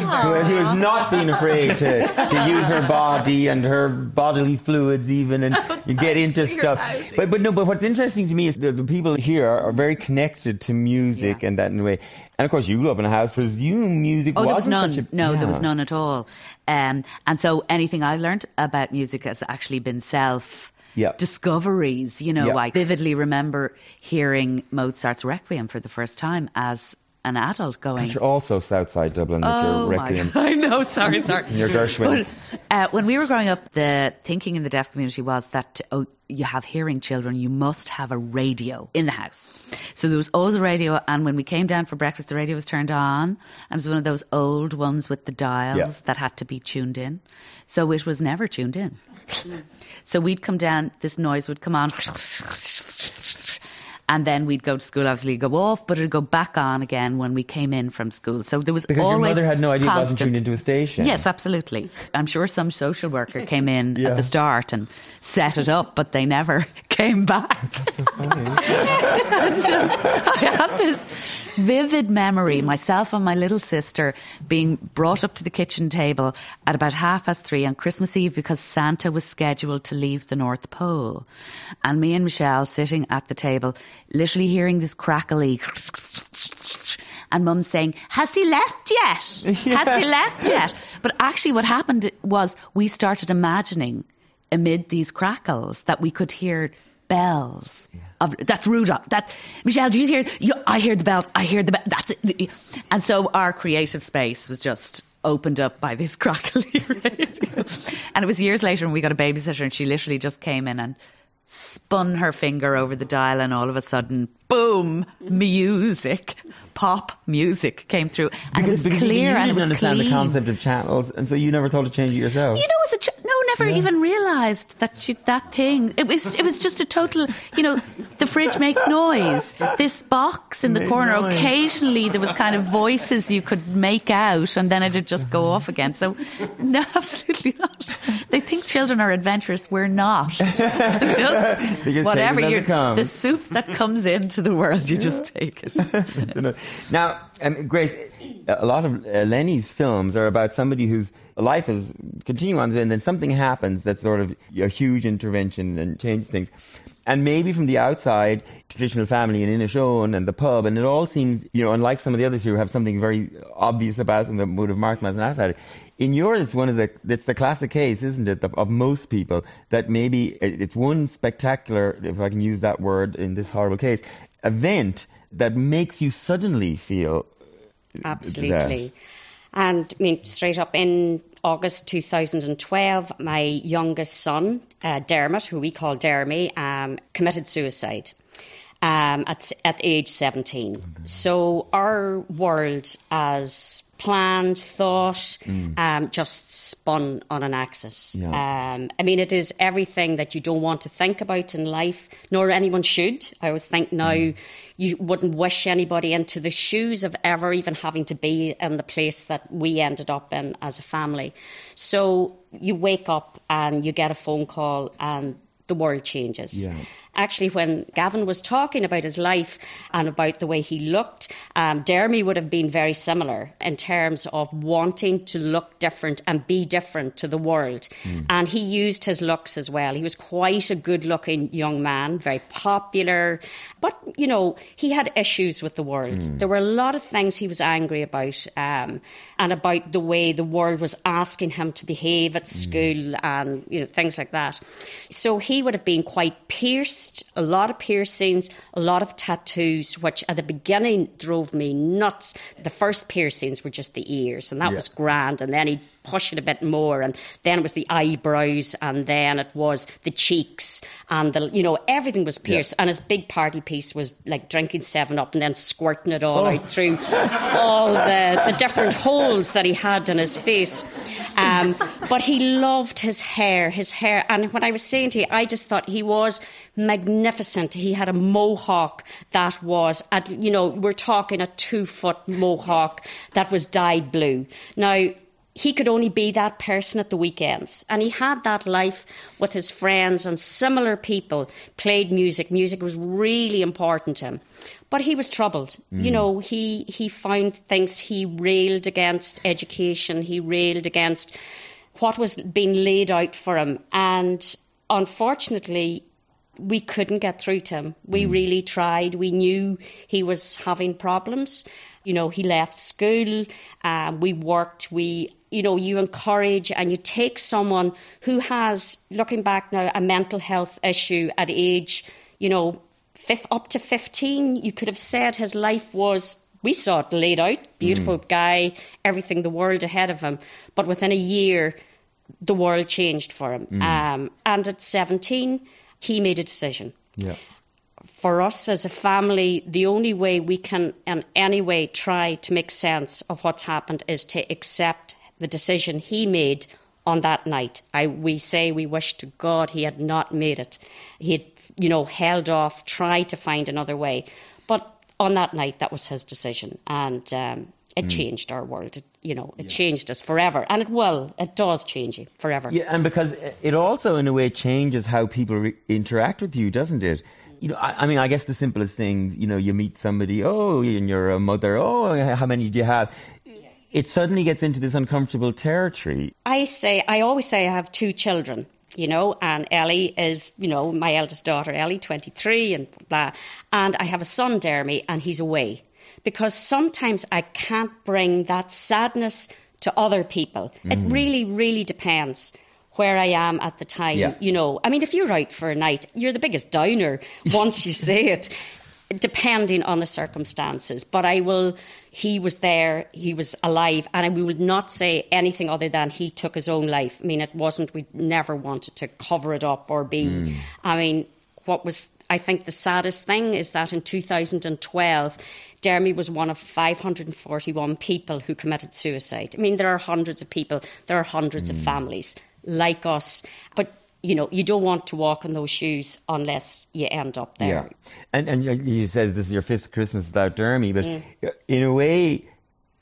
you who, who has not been afraid to, to use her body and her bodily fluids even and you get into stuff. But but no, but what's interesting to me is the, the people here are, are very connected to music Yeah. and that in a way. And of course, you grew up in a house where Zoom music Oh, there was wasn't none. such a no, there was none at all. Um, and so anything I've learned about music has actually been self Yeah. discoveries. You know, Yeah. I vividly remember hearing Mozart's Requiem for the first time as an adult going. You're also Southside Dublin with Oh your my God. I know, sorry, sorry. Your Gershwins. But, uh, when we were growing up, the thinking in the deaf community was that oh, you have hearing children, you must have a radio in the house. So there was always a radio, and when we came down for breakfast, the radio was turned on, and it was one of those old ones with the dials Yeah. that had to be tuned in. So it was never tuned in. so we'd come down, this noise would come on. And then we'd go to school, obviously go off, but it'd go back on again when we came in from school. So there was Because your always mother had no idea it wasn't tuned into a station. Yes, absolutely. I'm sure some social worker came in Yeah. at the start and set it up, but they never came back. I have this vivid memory, myself and my little sister being brought up to the kitchen table at about half past three on Christmas Eve because Santa was scheduled to leave the North Pole. And me and Michelle sitting at the table, literally hearing this crackly and mum saying, Has he left yet? Has he left yet? But actually, what happened was we started imagining amid these crackles that we could hear bells. Of, that's Rudolph. That Michelle, do you hear? You, I hear the bells. I hear the bells. That's it. And so our creative space was just opened up by this crackly radio. and it was years later when we got a babysitter, and she literally just came in and spun her finger over the dial, and all of a sudden, boom, music, pop music came through, and it was because clear you and it didn't was understand clean. the concept of channels, and so you never thought to change it yourself. You know, as a ch- no, never even realised that she, that thing. It was it was just a total. You know, the fridge make noise. This box in the Make corner. noise. Occasionally, there was kind of voices you could make out, and then it'd just go off again. So, no, absolutely not. They think children are adventurous. We're not. It's just They whatever take it as you the soup that comes into the world, you just take it. now, um, Grace, a lot of uh, Lenny's films are about somebody whose life is continuing on, and then something happens that's sort of a huge intervention and changes things. And maybe from the outside, traditional family and Inishowen and the pub, and it all seems, you know, unlike some of the others who have something very obvious about them that would have marked them as an outsider. In yours, it's one of the, it's the classic case, isn't it, of most people that maybe it's one spectacular, if I can use that word in this horrible case, event that makes you suddenly feel Absolutely. And I mean, straight up in August 2012, my youngest son, uh, Dermot, who we call Jeremy, um, committed suicide um, at, at age 17. So our world as planned, thought, um, just spun on an axis. Yeah. Um, I mean, it is everything that you don't want to think about in life, nor anyone should. I would think now you wouldn't wish anybody into the shoes of ever even having to be in the place that we ended up in as a family. So you wake up and you get a phone call and the world changes. Yeah. Actually, when Gavin was talking about his life and about the way he looked, um, Dermy would have been very similar in terms of wanting to look different and be different to the world. And he used his looks as well. He was quite a good looking young man, very popular, but, you know, he had issues with the world. There were a lot of things he was angry about um, and about the way the world was asking him to behave at school and, you know, things like that. So he would have been quite pierced pierced, a lot of piercings, a lot of tattoos, which at the beginning drove me nuts. The first piercings were just the ears, and that Yeah. was grand. And then he'd push it a bit more, and then it was the eyebrows, and then it was the cheeks, and the you know everything was pierced. And his big party piece was like drinking Seven Up and then squirting it all out through all the, the different holes that he had in his face. Um, but he loved his hair, his hair. And when I was saying to you, I just thought he was magnificent. He had a mohawk that was, at, you know, we're talking a two foot mohawk that was dyed blue. Now, he could only be that person at the weekends. And he had that life with his friends and similar people, played music. Music was really important to him. But he was troubled. You mm. know, he, he found things he railed against education, he railed against what was being laid out for him. And unfortunately, we couldn't get through to him. We really tried. We knew he was having problems. You know, he left school. Um, we worked. We, you know, you encourage and you take someone who has, looking back now, a mental health issue at age, you know, fifth, up to 15. You could have said his life was. We saw it laid out, beautiful guy, everything, the world ahead of him. But within a year, the world changed for him. Um, and at 17, he made a decision. Yeah. For us as a family, the only way we can in any way try to make sense of what's happened is to accept the decision he made on that night. I, we say we wish to God he had not made it. He had, you know, held off, tried to find another way. But on that night, that was his decision. And um, it mm. changed our world. It, you know, it changed us forever. And it will. It does change you forever. Yeah, and because it also, in a way, changes how people re- interact with you, doesn't it? You know, I, I mean, I guess the simplest thing, you know, you meet somebody, oh, and you're a mother, oh, how many do you have? It suddenly gets into this uncomfortable territory. I say, I always say I have two children, you know, and Ellie is, you know, my eldest daughter, Ellie, 23, and blah. And I have a son, Jeremy, and he's away. Because sometimes I can't bring that sadness to other people. It mm. really, really depends where I am at the time. Yeah. You know, I mean, if you're out for a night, you're the biggest downer once you say it, depending on the circumstances. But I will, he was there, he was alive, and we would not say anything other than he took his own life. I mean, it wasn't, we never wanted to cover it up or be. Mm. I mean, what was, I think, the saddest thing is that in 2012, Jeremy was one of 541 people who committed suicide. I mean, there are hundreds of people, there are hundreds of mm. families like us, but you know, you don't want to walk in those shoes unless you end up there. Yeah. And, and you- said this is your fifth Christmas without Jeremy, but mm. in a way,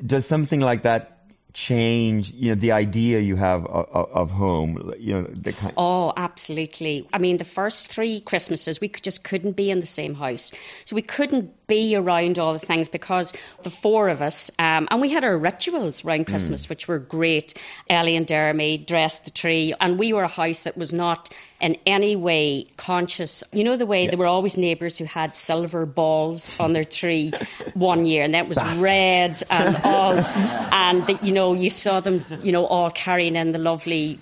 does something like that change, you know, the idea you have of, of home? You know, the kind. Oh, absolutely. I mean, the first three Christmases, we could, just couldn't be in the same house. So we couldn't be around all the things because the four of us, um, and we had our rituals around Christmas, which were great. Ellie and Jeremy dressed the tree, and we were a house that was not in any way conscious. You know, the way there were always neighbours who had silver balls on their tree one year, and that was red and all, and the, you know, you saw them, you know, all carrying in the lovely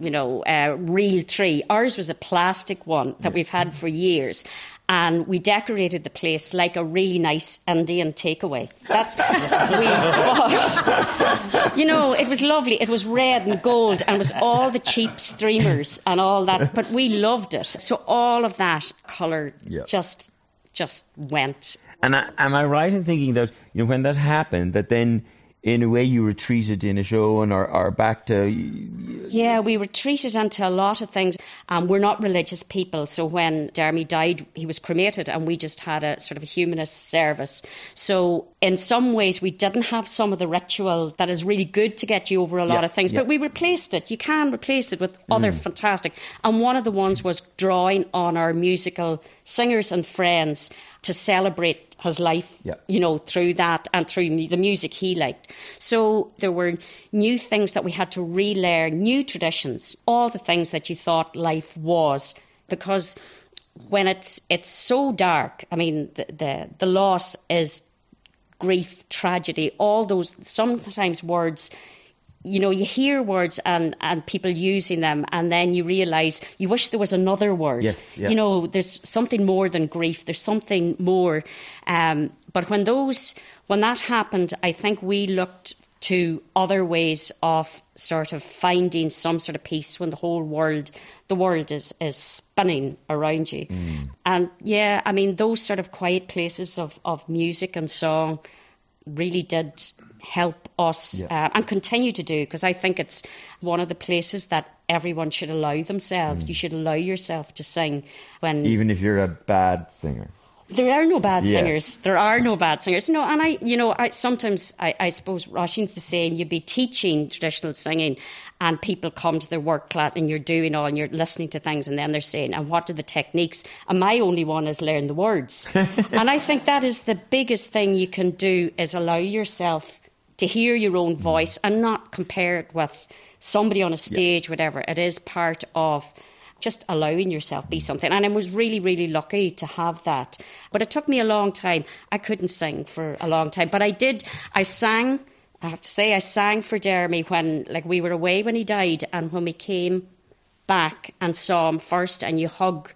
you know, uh, real tree. Ours was a plastic one that we've had for years. And we decorated the place like a really nice Indian takeaway. That's we bought. You know, it was lovely. It was red and gold, and it was all the cheap streamers and all that. But we loved it. So all of that colour Yeah. just just went. And I, am I right in thinking that you know when that happened, that then in a way you retreated Inishowen and or, or back to Yeah, we were treated into a lot of things. Um, we're not religious people, so when Jeremy died, he was cremated, and we just had a sort of a humanist service. So in some ways, we didn't have some of the ritual that is really good to get you over a lot Yeah, of things, yeah. but we replaced it. You can replace it with other fantastic. And one of the ones was drawing on our musical singers and friends to celebrate his life, Yeah. you know, through that and through the music he liked. So there were new things that we had to relearn, new traditions, all the things that you thought life was, because when it's it's so dark, I mean, the the, the loss is grief, tragedy, all those sometimes words you know, you hear words and, and people using them, and then you realise you wish there was another word. Yes, yeah. You know, there's something more than grief. There's something more. Um, but when those, when that happened, I think we looked to other ways of sort of finding some sort of peace when the whole world, the world is, is spinning around you. Mm. And yeah, I mean, those sort of quiet places of, of music and song really did help us Yeah. uh, and continue to do because I think it's one of the places that everyone should allow themselves. You should allow yourself to sing when Even if you're a bad singer. There are no bad Yes. singers. There are no bad singers. No, and I, you know, I sometimes I, I suppose Róisín's the same. You'd be teaching traditional singing, and people come to their work class, and you're doing all, and you're listening to things, and then they're saying, "And what are the techniques?" And my only one is learn the words. and I think that is the biggest thing you can do is allow yourself to hear your own mm. voice and not compare it with somebody on a stage, whatever. It is part of just allowing yourself be something. And I was really, really lucky to have that. But it took me a long time. I couldn't sing for a long time, but I did. I sang. I have to say, I sang for Jeremy when, like, we were away when he died, and when we came back and saw him first, and you hug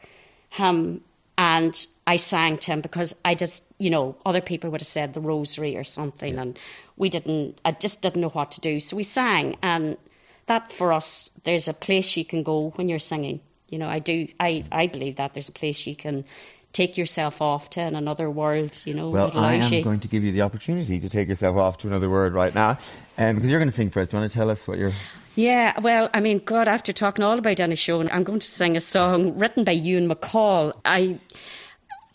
him, and I sang to him because I just, you know, other people would have said the rosary or something, and we didn't. I just didn't know what to do, so we sang, and that for us, there's a place you can go when you're singing. You know, I do. I I believe that there's a place you can take yourself off to in another world. You know, Well, I am you. going to give you the opportunity to take yourself off to another world right now, um, because you're going to sing first. Do you want to tell us what you're? Yeah, well, I mean, God, after talking all about Dennis Sean, I'm going to sing a song written by Ewan MacColl. I,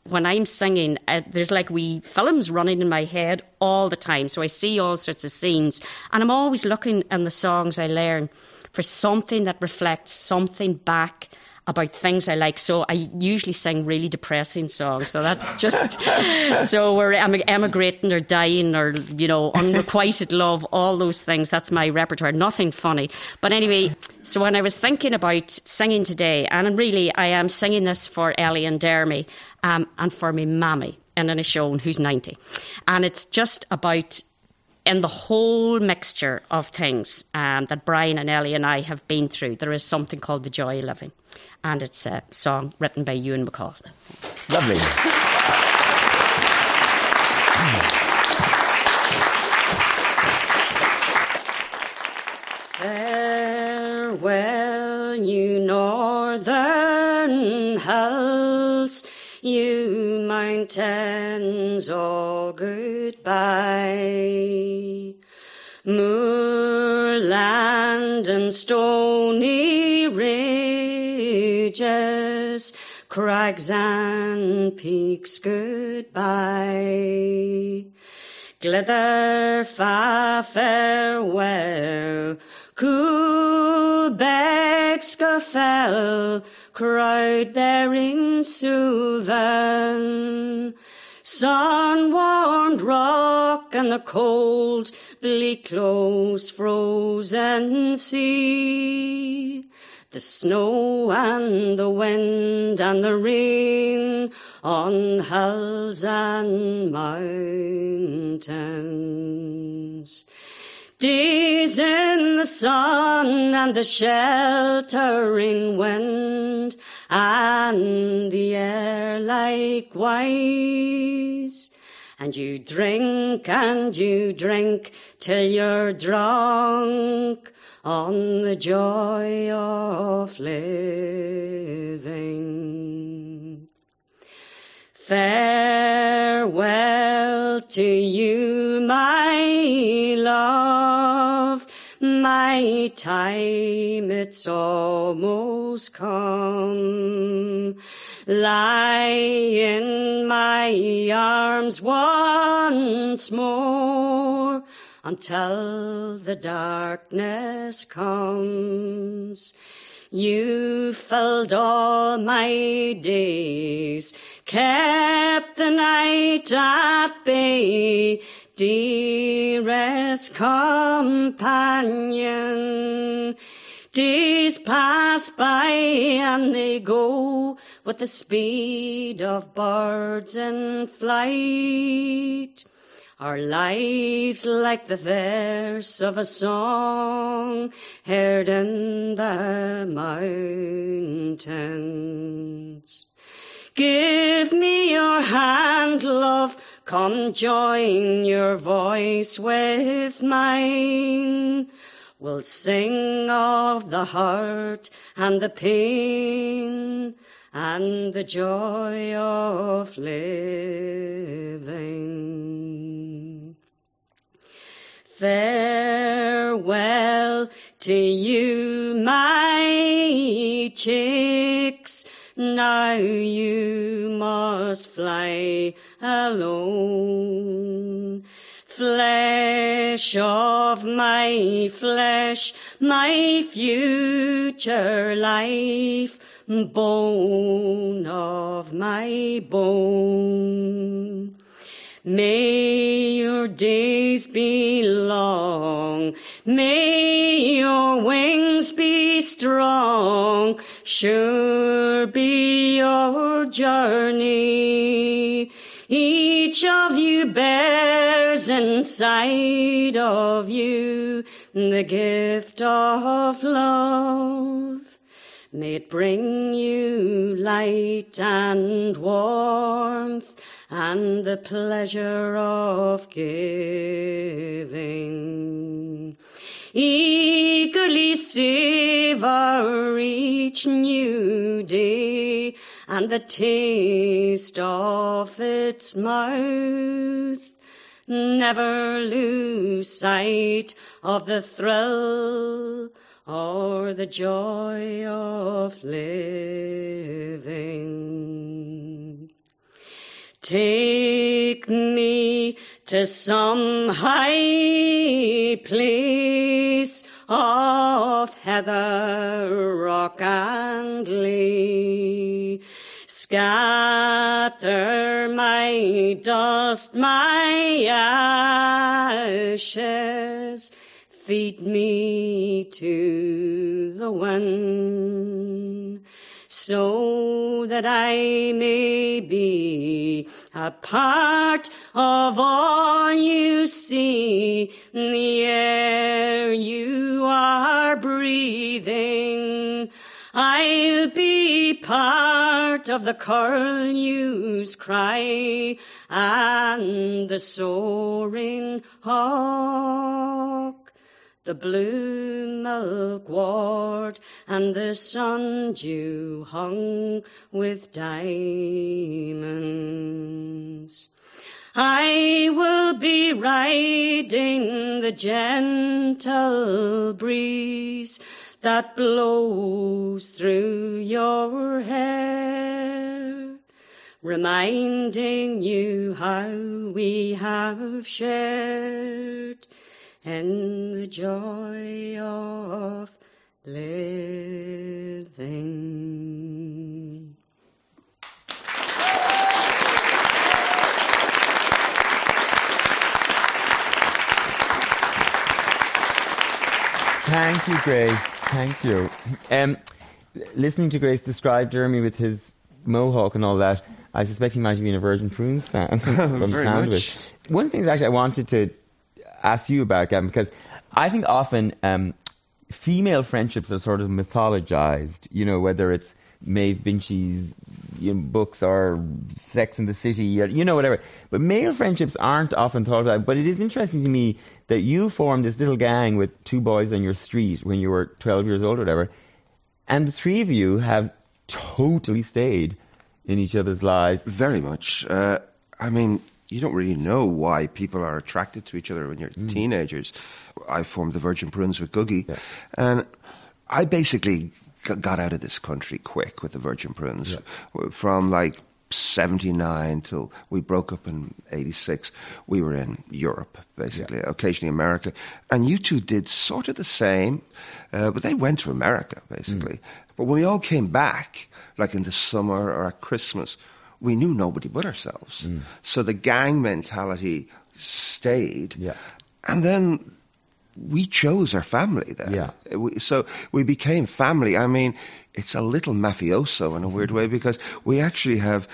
when I'm singing, uh, there's like wee films running in my head all the time. So I see all sorts of scenes, and I'm always looking in the songs I learn for something that reflects something back about things I like. So I usually sing really depressing songs. So that's just so we're em- emigrating or dying or you know unrequited love, all those things. That's my repertoire. Nothing funny, but anyway. So when I was thinking about singing today, and really I am singing this for Ellie and Dermy, um, and for me mammy and Inishowen, who's ninety, and it's just about in the whole mixture of things um, that Brian and Ellie and I have been through, there is something called The Joy of Living. And it's a song written by Ewan MacColl. Lovely. Farewell, you northern hills, you mountains, all goodbye. Moorland and stony ridges, crags and peaks, goodbye. Glyder Fach farewell, cool becks go fell, crowd bearing Suilven. Sun-warmed rock and the cold, Bleaklow's frozen sea. The snow and the wind and the rain on hills and mountains. Days in the sun and the sheltering wind and the air likewise. And you drink and you drink till you're drunk on the joy of living. Farewell to you, my love. My time it's almost come. Lie in my arms once more until the darkness comes. You filled all my days, kept the night at bay, dearest companion. Days pass by and they go with the speed of birds in flight. Our lives like the verse of a song heard in the mountains. Give me your hand, love, come join your voice with mine. We'll sing of the heart and the pain and the joy of living. Farewell to you, my chicks. Now you must fly alone. Flesh of my flesh, my future life, bone of my bone. May your days be long, may your wings be strong, sure be your journey. Each of you bears inside of you the gift of love. May it bring you light and warmth and the pleasure of giving. Eagerly savor each new day and the taste of its mouth. Never lose sight of the thrill or the joy of living. Take me to some high place of heather, rock and lea. Scatter my dust, my ashes, feed me to the wind so that I may be a part of all you see, the air you are breathing. I'll be part of the curlew's cry and the soaring hawk the blue milkwort and the sundew hung with diamonds. I will be riding the gentle breeze that blows through your hair, reminding you how we have shared and the joy of living. Thank you, Grace. Thank you. Um, listening to Grace describe Jeremy with his mohawk and all that, I suspect he might have been a Virgin Prunes fan from Very sound much. One of the things actually I wanted to ask you about, Gavin, because I think often um, female friendships are sort of mythologized, you know, whether it's Maeve Binchy's you know, books or Sex in the City, or, you know, whatever. But male friendships aren't often thought about. But it is interesting to me that you formed this little gang with two boys on your street when you were 12 years old or whatever. And the three of you have totally stayed in each other's lives. Very much. Uh, I mean, you don't really know why people are attracted to each other when you're teenagers. I formed the Virgin Prunes with Guggi, Yeah. and I basically got out of this country quick with the Virgin Prunes. From like 79 till we broke up in 86, we were in Europe, basically, occasionally America. And you two did sort of the same, uh, but they went to America, basically. But when we all came back, like in the summer or at Christmas, we knew nobody but ourselves. Mm. So the gang mentality stayed. Yeah. And then we chose our family there. Yeah. We, so we became family. I mean, it's a little mafioso in a weird way because we actually have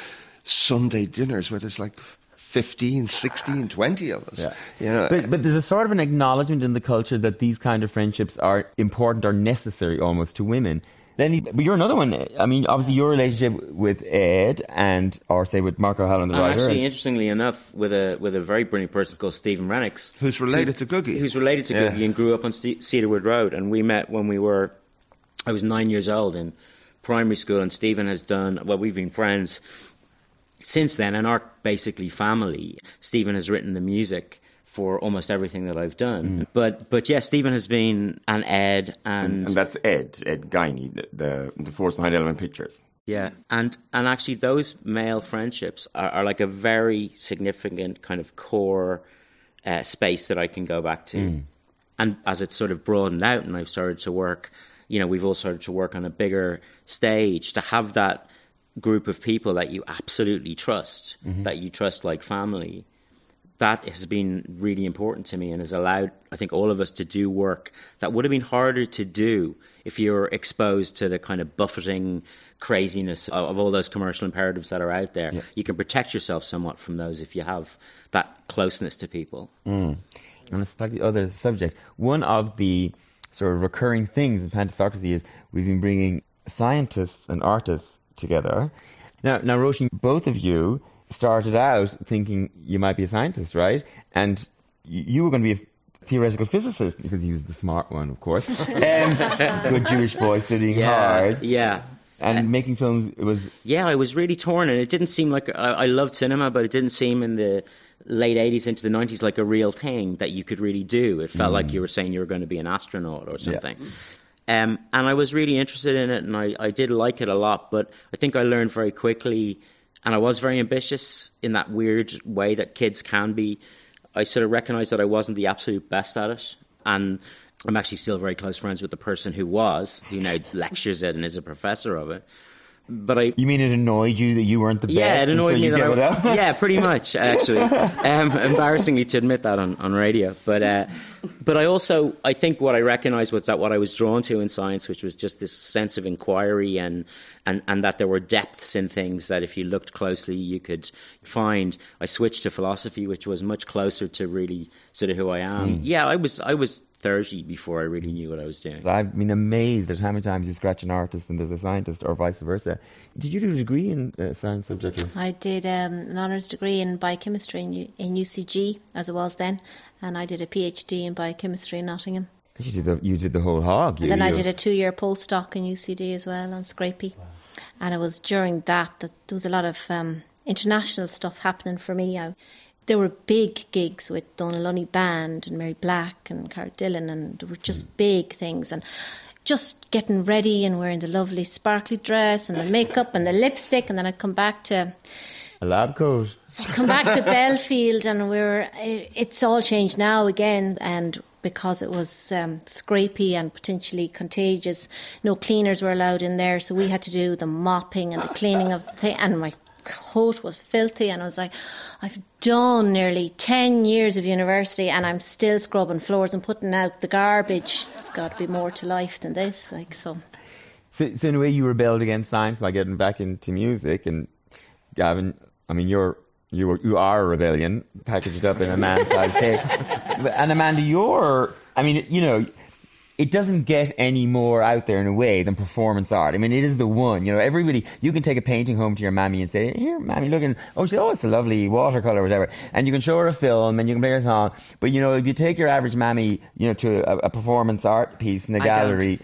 Sunday dinners where there's like 15, 16, 20 of us. Yeah. You know, But, but there's a sort of an acknowledgement in the culture that these kind of friendships are important or necessary almost to women. Then, but you're another one. I mean, obviously your relationship with Ed and, or say with Mark O'Halloran, the And writer. actually, interestingly enough, with a with a very brilliant person called Stephen Rennicks, who's related to Guggi. who's related to Yeah. Guggi and grew up on Ste Cedarwood Road, and we met when we were, I was nine years old in primary school, and Stephen has done well. We've been friends since then, and are basically family. Stephen has written the music for almost everything that I've done, mm. but but yeah, Stephen has been an Ed and and that's Ed, Ed Guiney, the, the, the force behind Element Pictures. Yeah, and and actually those male friendships are, are like a very significant kind of core uh, space that I can go back to. Mm. And as it's sort of broadened out, and I've started to work, you know, we've all started to work on a bigger stage to have that group of people that you absolutely trust, mm-hmm. that you trust like family. That has been really important to me and has allowed, I think, all of us to do work that would have been harder to do if you're exposed to the kind of buffeting craziness of, of all those commercial imperatives that are out there. You can protect yourself somewhat from those if you have that closeness to people. on a slightly other subject, one of the sort of recurring things in Pantisocracy is we've been bringing scientists and artists together. Now, now, Róisín, both of you started out thinking you might be a scientist, right? And you were going to be a theoretical physicist because he was the smart one, of course. um, good Jewish boy studying hard yeah. and making films. It was Yeah, I was really torn, and it didn't seem like I, I loved cinema, but it didn't seem in the late '80s into the '90s like a real thing that you could really do. It felt like you were saying you were going to be an astronaut or something. Um, and I was really interested in it, and I, I did like it a lot. But I think I learned very quickly, and I was very ambitious in that weird way that kids can be. I sort of recognized that I wasn't the absolute best at it, and I'm actually still very close friends with the person who was, who now lectures it and is a professor of it. But I, you mean it annoyed you that you weren't the yeah, best? it annoyed so me that I, yeah, pretty much actually. Um, embarrassingly to admit that on, on radio, but uh, but I also I think what I recognised was that what I was drawn to in science, which was just this sense of inquiry and and and that there were depths in things that if you looked closely you could find. I switched to philosophy, which was much closer to really sort of who I am. Yeah, I was I was 30 before I really knew what I was doing. I've been amazed at how many times you scratch an artist and there's a scientist, or vice versa. Did you do a degree in uh, science subject? I did um, an honours degree in biochemistry in, U- in UCG, as it was then, and I did a PhD in biochemistry in Nottingham. You did the you did the whole hog. You, And then I did a two year postdoc in UCD as well on scrapie. And it was during that that there was a lot of um, international stuff happening for me. I, there were big gigs with Dónal Lunny Band and Mary Black and Cara Dillon, and there were just big things. And just getting ready and wearing the lovely sparkly dress and the makeup and the lipstick, and then I'd come back to a lab coat. I come back to Belfield and we were it, it's all changed now again and because it was um, scrapie and potentially contagious no cleaners were allowed in there so we had to do the mopping and the cleaning of the thing and my coat was filthy and I was like I've done nearly 10 years of university and I'm still scrubbing floors and putting out the garbage there's got to be more to life than this like so So, so in a way, you rebelled against science by getting back into music. And Gavin, I mean, you're you were, you are a rebellion packaged up in a man-sized cake. And Amanda, you're, I mean, you know, it doesn't get any more out there in a way than performance art. I mean, it is the one. You know, everybody, you can take a painting home to your mammy and say, "Here, mammy, look," and oh, she, oh, it's a lovely watercolor, or whatever. And you can show her a film and you can play her a song. But you know, if you take your average mammy, you know, to a, a performance art piece in don't. gallery,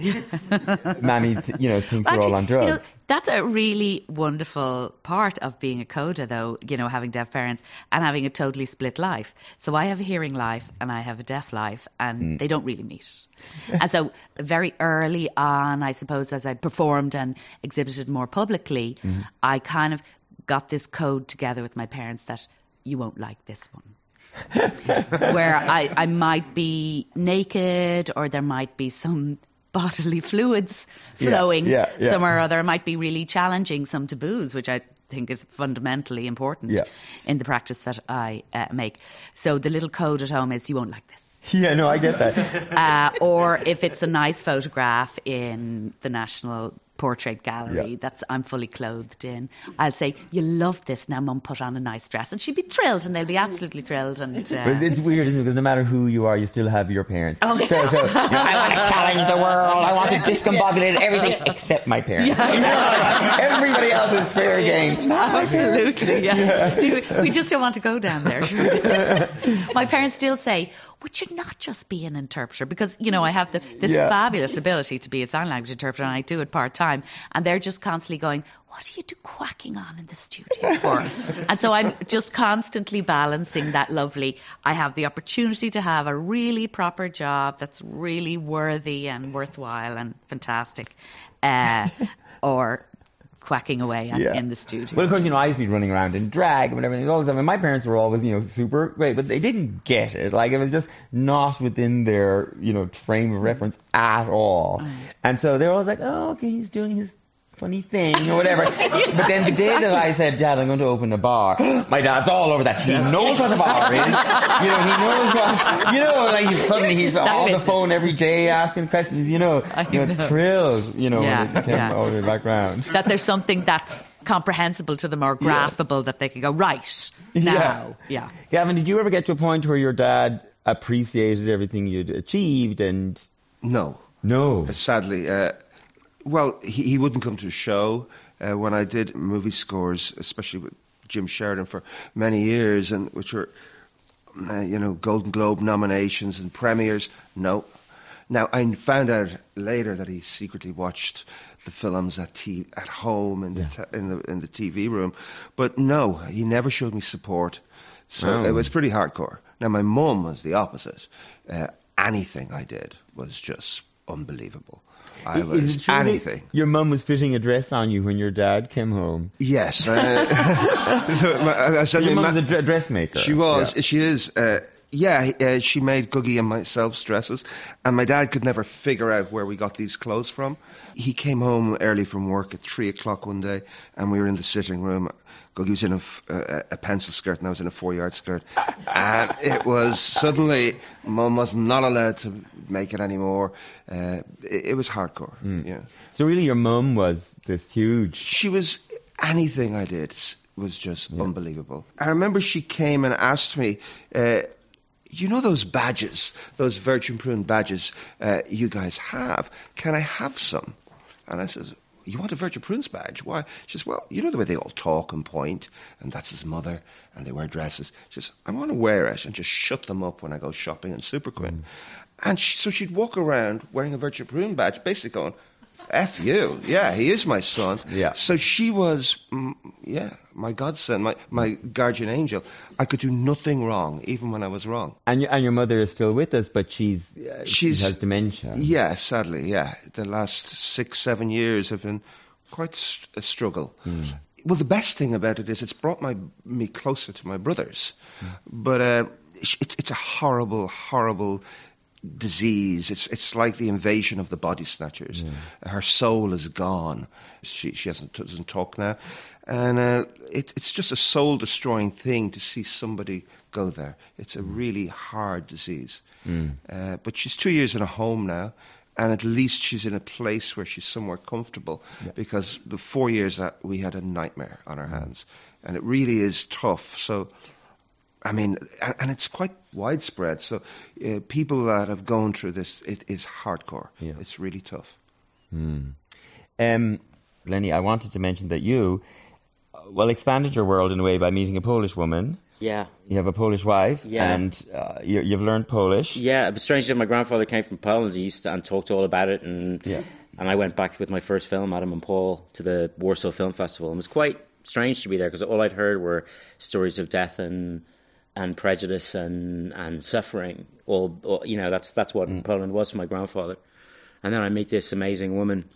mammy, you know, thinks you're all on drugs. You know, that's a really wonderful part of being a coda, though, you know, having deaf parents and having a totally split life. So I have a hearing life and I have a deaf life, and hmm. they don't really meet. and so, very early on, I suppose, as I performed and exhibited more publicly, hmm. I kind of got this code together with my parents that you won't like this one where I, I might be naked or there might be some bodily fluids flowing yeah, yeah. somewhere or other. Might be really challenging some taboos, which I think is fundamentally important Yeah. in the practice that I uh, make. So the little code at home is you won't like this. yeah, no, I get that. Uh, or if it's a nice photograph in the National portrait gallery Yeah. that's I'm fully clothed in. I'll say, "You love this now, Mum. Put on a nice dress," and she'd be thrilled, and they'll be absolutely thrilled. And uh, it's weird, isn't it? Because no matter who you are, you still have your parents. Oh, so, so you know, I want to challenge the world. I want to discombobulate everything except my parents. Yeah. Everybody else is fair game. Absolutely, yeah. Do we- We just don't want to go down there. My parents still say, would you not just be an interpreter? Because, you know, I have the, this Yeah. fabulous ability to be a sign language interpreter and I do it part time. And they're just constantly going, what are you do quacking on in the studio for? and so I'm just constantly balancing that lovely, I have the opportunity to have a really proper job that's really worthy and worthwhile and fantastic. Uh, or quacking away Yeah. in the studio. Well, of course, you know, I used to be running around in drag and everything all the time. And my parents were always, you know, super great, but they didn't get it. Like, it was just not within their, you know, frame of reference at all. Mm. And so they were always like, oh, okay, he's doing his funny thing or whatever. but then the day that I said, Dad, I'm going to open a bar, my dad's all over that. He knows what a bar is. You know, he knows what, you know, like he's, suddenly he's on the phone every day asking questions, you know, I you know, know. thrilled, you know, Yeah, when it came yeah. over the background. that there's something that's comprehensible to them or graspable that they can go right now. Yeah. Gavin, did you ever get to a point where your dad appreciated everything you'd achieved and No. no? Sadly, uh, well, he, he wouldn't come to a show uh, when I did movie scores, especially with Jim Sheridan for many years, and which were, uh, you know, Golden Globe nominations and premieres. No. Now I found out later that he secretly watched the films at t- at home in the Yeah. te- in the in the TV room, but no, he never showed me support. So Oh. it was pretty hardcore. Now my mum was the opposite. Uh, anything I did was just unbelievable. I Is was it true that anything. Your mum was fitting a dress on you when your dad came home. Yes. Uh, so my- I, Your ma- was a dr- dressmaker. She was. Yeah. She is. Uh, yeah, uh, she made Guggi and myself dresses, and my dad could never figure out where we got these clothes from. He came home early from work at three o'clock one day, and we were in the sitting room. Guggi was in a pencil skirt, and I was in a four-yard skirt, and it was suddenly Mum was not allowed to make it anymore. Uh, it, it was hardcore. Yeah. So really, your mum was this huge. She was anything I did was just unbelievable. I remember she came and asked me, uh, "You know those badges, those Virgin Prune badges uh, you guys have? Can I have some?" And I says. You want a Virgin Prunes badge? Why? She says, well, you know the way they all talk and point, and that's his mother, and they wear dresses. She says, I want to wear it and just shut them up when I go shopping in Superquinn. And she, so she'd walk around wearing a Virgin Prune badge, basically going, F you. Yeah, he is my son. Yeah. So she was, mm, yeah, my godson, my, my guardian angel. I could do nothing wrong, even when I was wrong. And your, and your mother is still with us, but she's, uh, she She's- has dementia. Yeah, sadly, yeah. The last six, seven years have been quite st- a struggle. Well, the best thing about it is it's brought my me closer to my brothers. But uh, it's, it's a horrible, horrible disease. It's it's like the invasion of the body snatchers. Her soul is gone. She she hasn't doesn't talk now, and uh, it, it's just a soul destroying thing to see somebody go there. It's a really hard disease. Uh, but she's two years in a home now. And at least she's in a place where she's somewhere comfortable because the four years that we had a nightmare on our hands. And it really is tough. So I mean, and, and it's quite widespread. So uh, people that have gone through this, it is hardcore. Yeah. It's really tough. Um, Lenny, I wanted to mention that you, uh, well, expanded your world in a way by meeting a Polish woman. Yeah. You have a Polish wife, Yeah. and uh, you, you've learned Polish. Yeah, but strangely, enough, my grandfather came from Poland. He used to and talked all about it, and Yeah. and I went back with my first film, Adam and Paul, to the Warsaw Film Festival, and it was quite strange to be there because all I'd heard were stories of death and and prejudice and and suffering. All, all you know, that's that's what mm. Poland was for my grandfather. And then I meet this amazing woman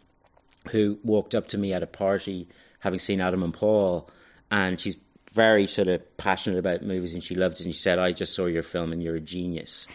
who walked up to me at a party, having seen Adam and Paul, and she's very sort of passionate about movies, and she loved it. And she said, "I just saw your film, and you're a genius."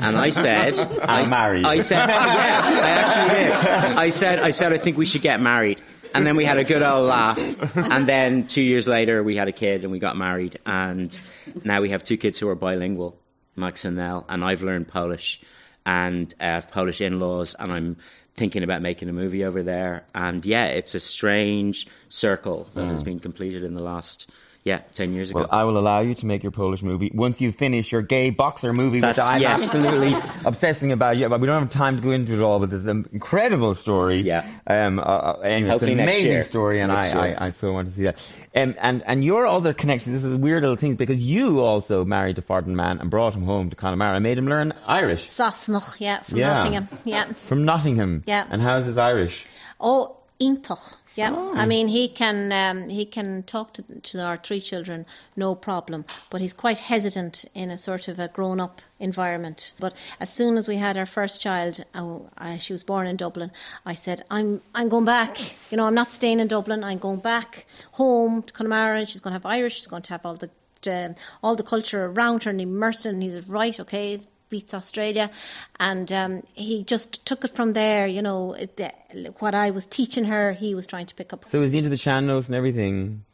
And I said, I, s- married. I said, "Yeah, I actually did." I said, "I said I think we should get married." And then we had a good old laugh. And then two years later, we had a kid and we got married. And now we have two kids who are bilingual, Max and Nell. And I've learned Polish and I have Polish in-laws and I'm thinking about making a movie over there. And yeah, it's a strange circle that has mm. been completed in the last yeah, 10 years ago. Well, I will allow you to make your Polish movie once you finish your gay boxer movie, which I'm yes. absolutely obsessing about. Yeah, but we don't have time to go into it all, but there's an incredible story. Yeah. Um, uh, uh, anyway, Hopefully it's an next amazing year. story, and I. I, I so want to see that. Um, and, and your other connection, this is a weird little thing, because you also married a foreign man and brought him home to Connemara and made him learn Irish. Sasanach, yeah, from Yeah. Nottingham. Yeah. From Nottingham. Yeah. And how's his Irish? Oh, Iontach. Yeah, Oh. I mean he can um, he can talk to, to our three children no problem, but he's quite hesitant in a sort of a grown up environment. But as soon as we had our first child, oh, I, she was born in Dublin. I said I'm I'm going back. You know I'm not staying in Dublin. I'm going back home to Connemara. She's going to have Irish. She's going to have all the um, all the culture around her and immersed in. And he said right, okay. Beats Australia, and um, he just took it from there. You know, it, what I was teaching her, he was trying to pick up. So is he into the sean-nós and everything?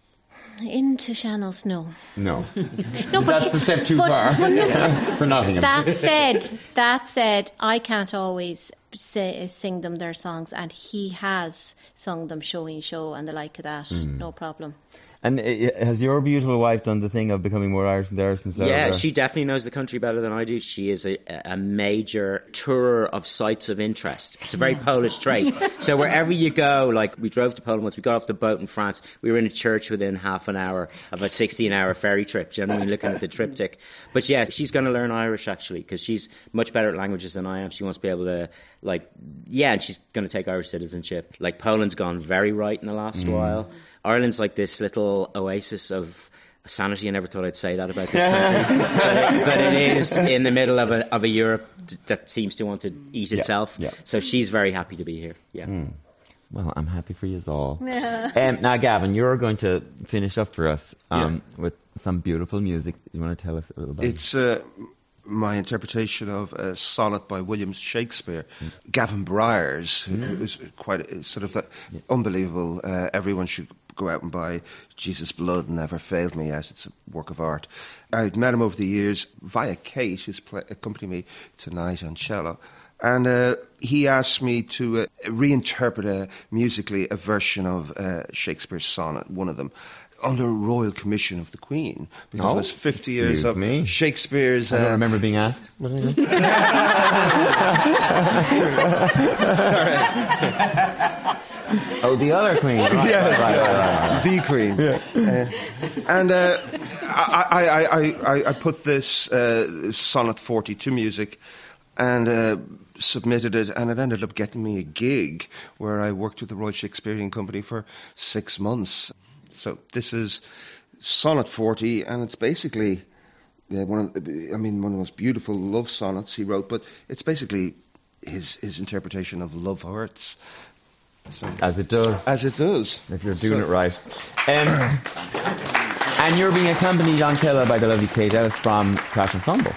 Into sean-nós, no. No. No, but That's a step too but- far but no, for Nottingham. that said, that said, I can't always say, sing them their songs, and he has sung them show in show and the like of that. Hmm. No problem. And has your beautiful wife done the thing of becoming more Irish than theirs themselves? Yeah, or- she definitely knows the country better than I do. She is a, a major tourer of sites of interest. It's a very Polish trait. So wherever you go, like we drove to Poland once, we got off the boat in France, we were in a church within half an hour of a 16 hour ferry trip, generally looking at the triptych. But yeah, she's going to learn Irish actually, because she's much better at languages than I am. She wants to be able to, like, yeah, and she's going to take Irish citizenship. Like Poland's gone very right in the last mm. while. Ireland's like this little oasis of sanity. I never thought I'd say that about this country, but, it, but it is in the middle of a of a Europe d- that seems to want to eat itself. yeah. So she's very happy to be here. Yeah. Well, I'm happy for you all. um, now, Gavin, you're going to finish up for us um, with some beautiful music. You want to tell us a little bit? It's uh, my interpretation of a sonnet by William Shakespeare. Gavin Bryars, who who's quite a, sort of that unbelievable. Uh, everyone should go out and buy Jesus' Blood and Never Failed Me Yet. It's a work of art. I'd met him over the years via Kate, who's pla accompanied me tonight on cello. And uh, he asked me to uh, reinterpret uh, musically a version of uh, Shakespeare's sonnet, one of them, under royal commission of the Queen, because Oh, it was 50 years excuse of me. Shakespeare's. I don't uh, remember being asked. What is it? oh, the other queen. Right, Yes, right, right, the Queen. Uh, and uh, I, I, I, I, I put this uh, sonnet 40 to music and uh, submitted it, and it ended up getting me a gig where I worked with the Royal Shakespearean Company for six months. So this is sonnet 40, and it's basically yeah, one of the, I mean one of the most beautiful love sonnets he wrote, but it's basically his his interpretation of love hurts, As it does, as it does. if you're doing it right. Um, and you're being accompanied on cello by the lovely Kate Ellis from Crash Ensemble.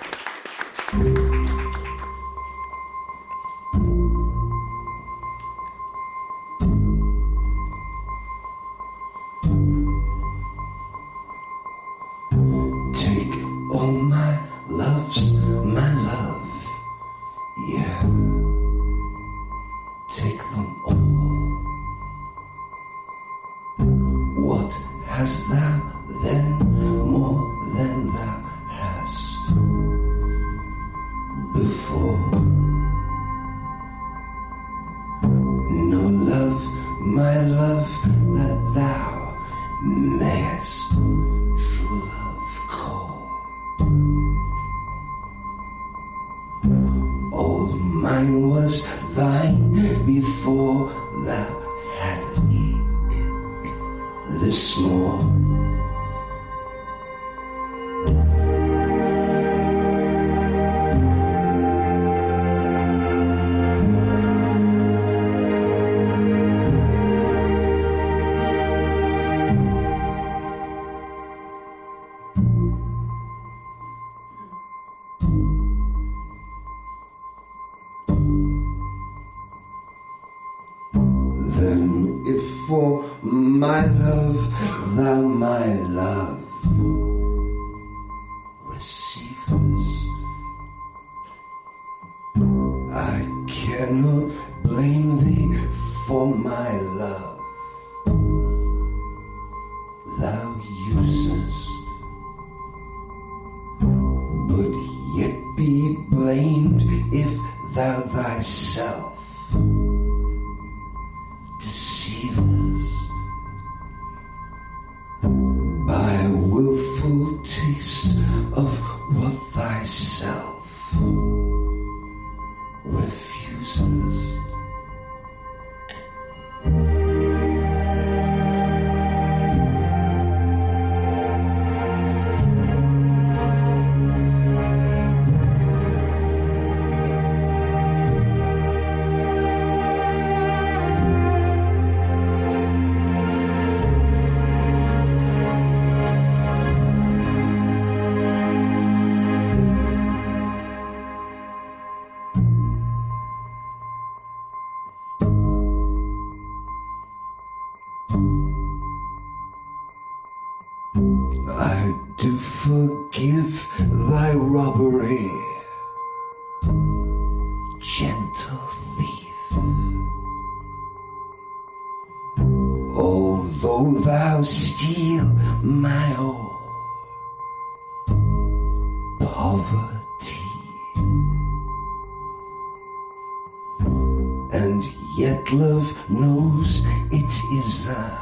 love knows it is the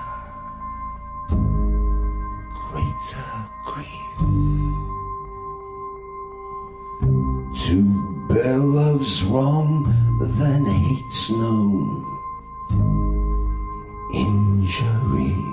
greater grief. To bear love's wrong than hate's known injury.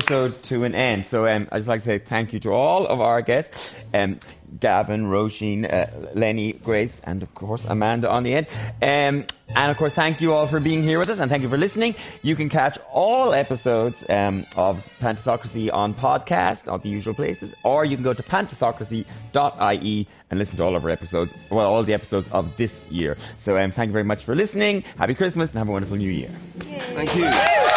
Episode to an end. So um, I'd just like to say thank you to all of our guests. Um, Gavin, Róisín, uh, Lenny, Grace, and of course Amanda on the end. Um, and of course, thank you all for being here with us, and thank you for listening. You can catch all episodes um, of Pantisocracy on podcast, at the usual places, or you can go to pantisocracy.ie and listen to all of our episodes, well, all the episodes of this year. So um, thank you very much for listening. Happy Christmas and have a wonderful New Year. Thank you.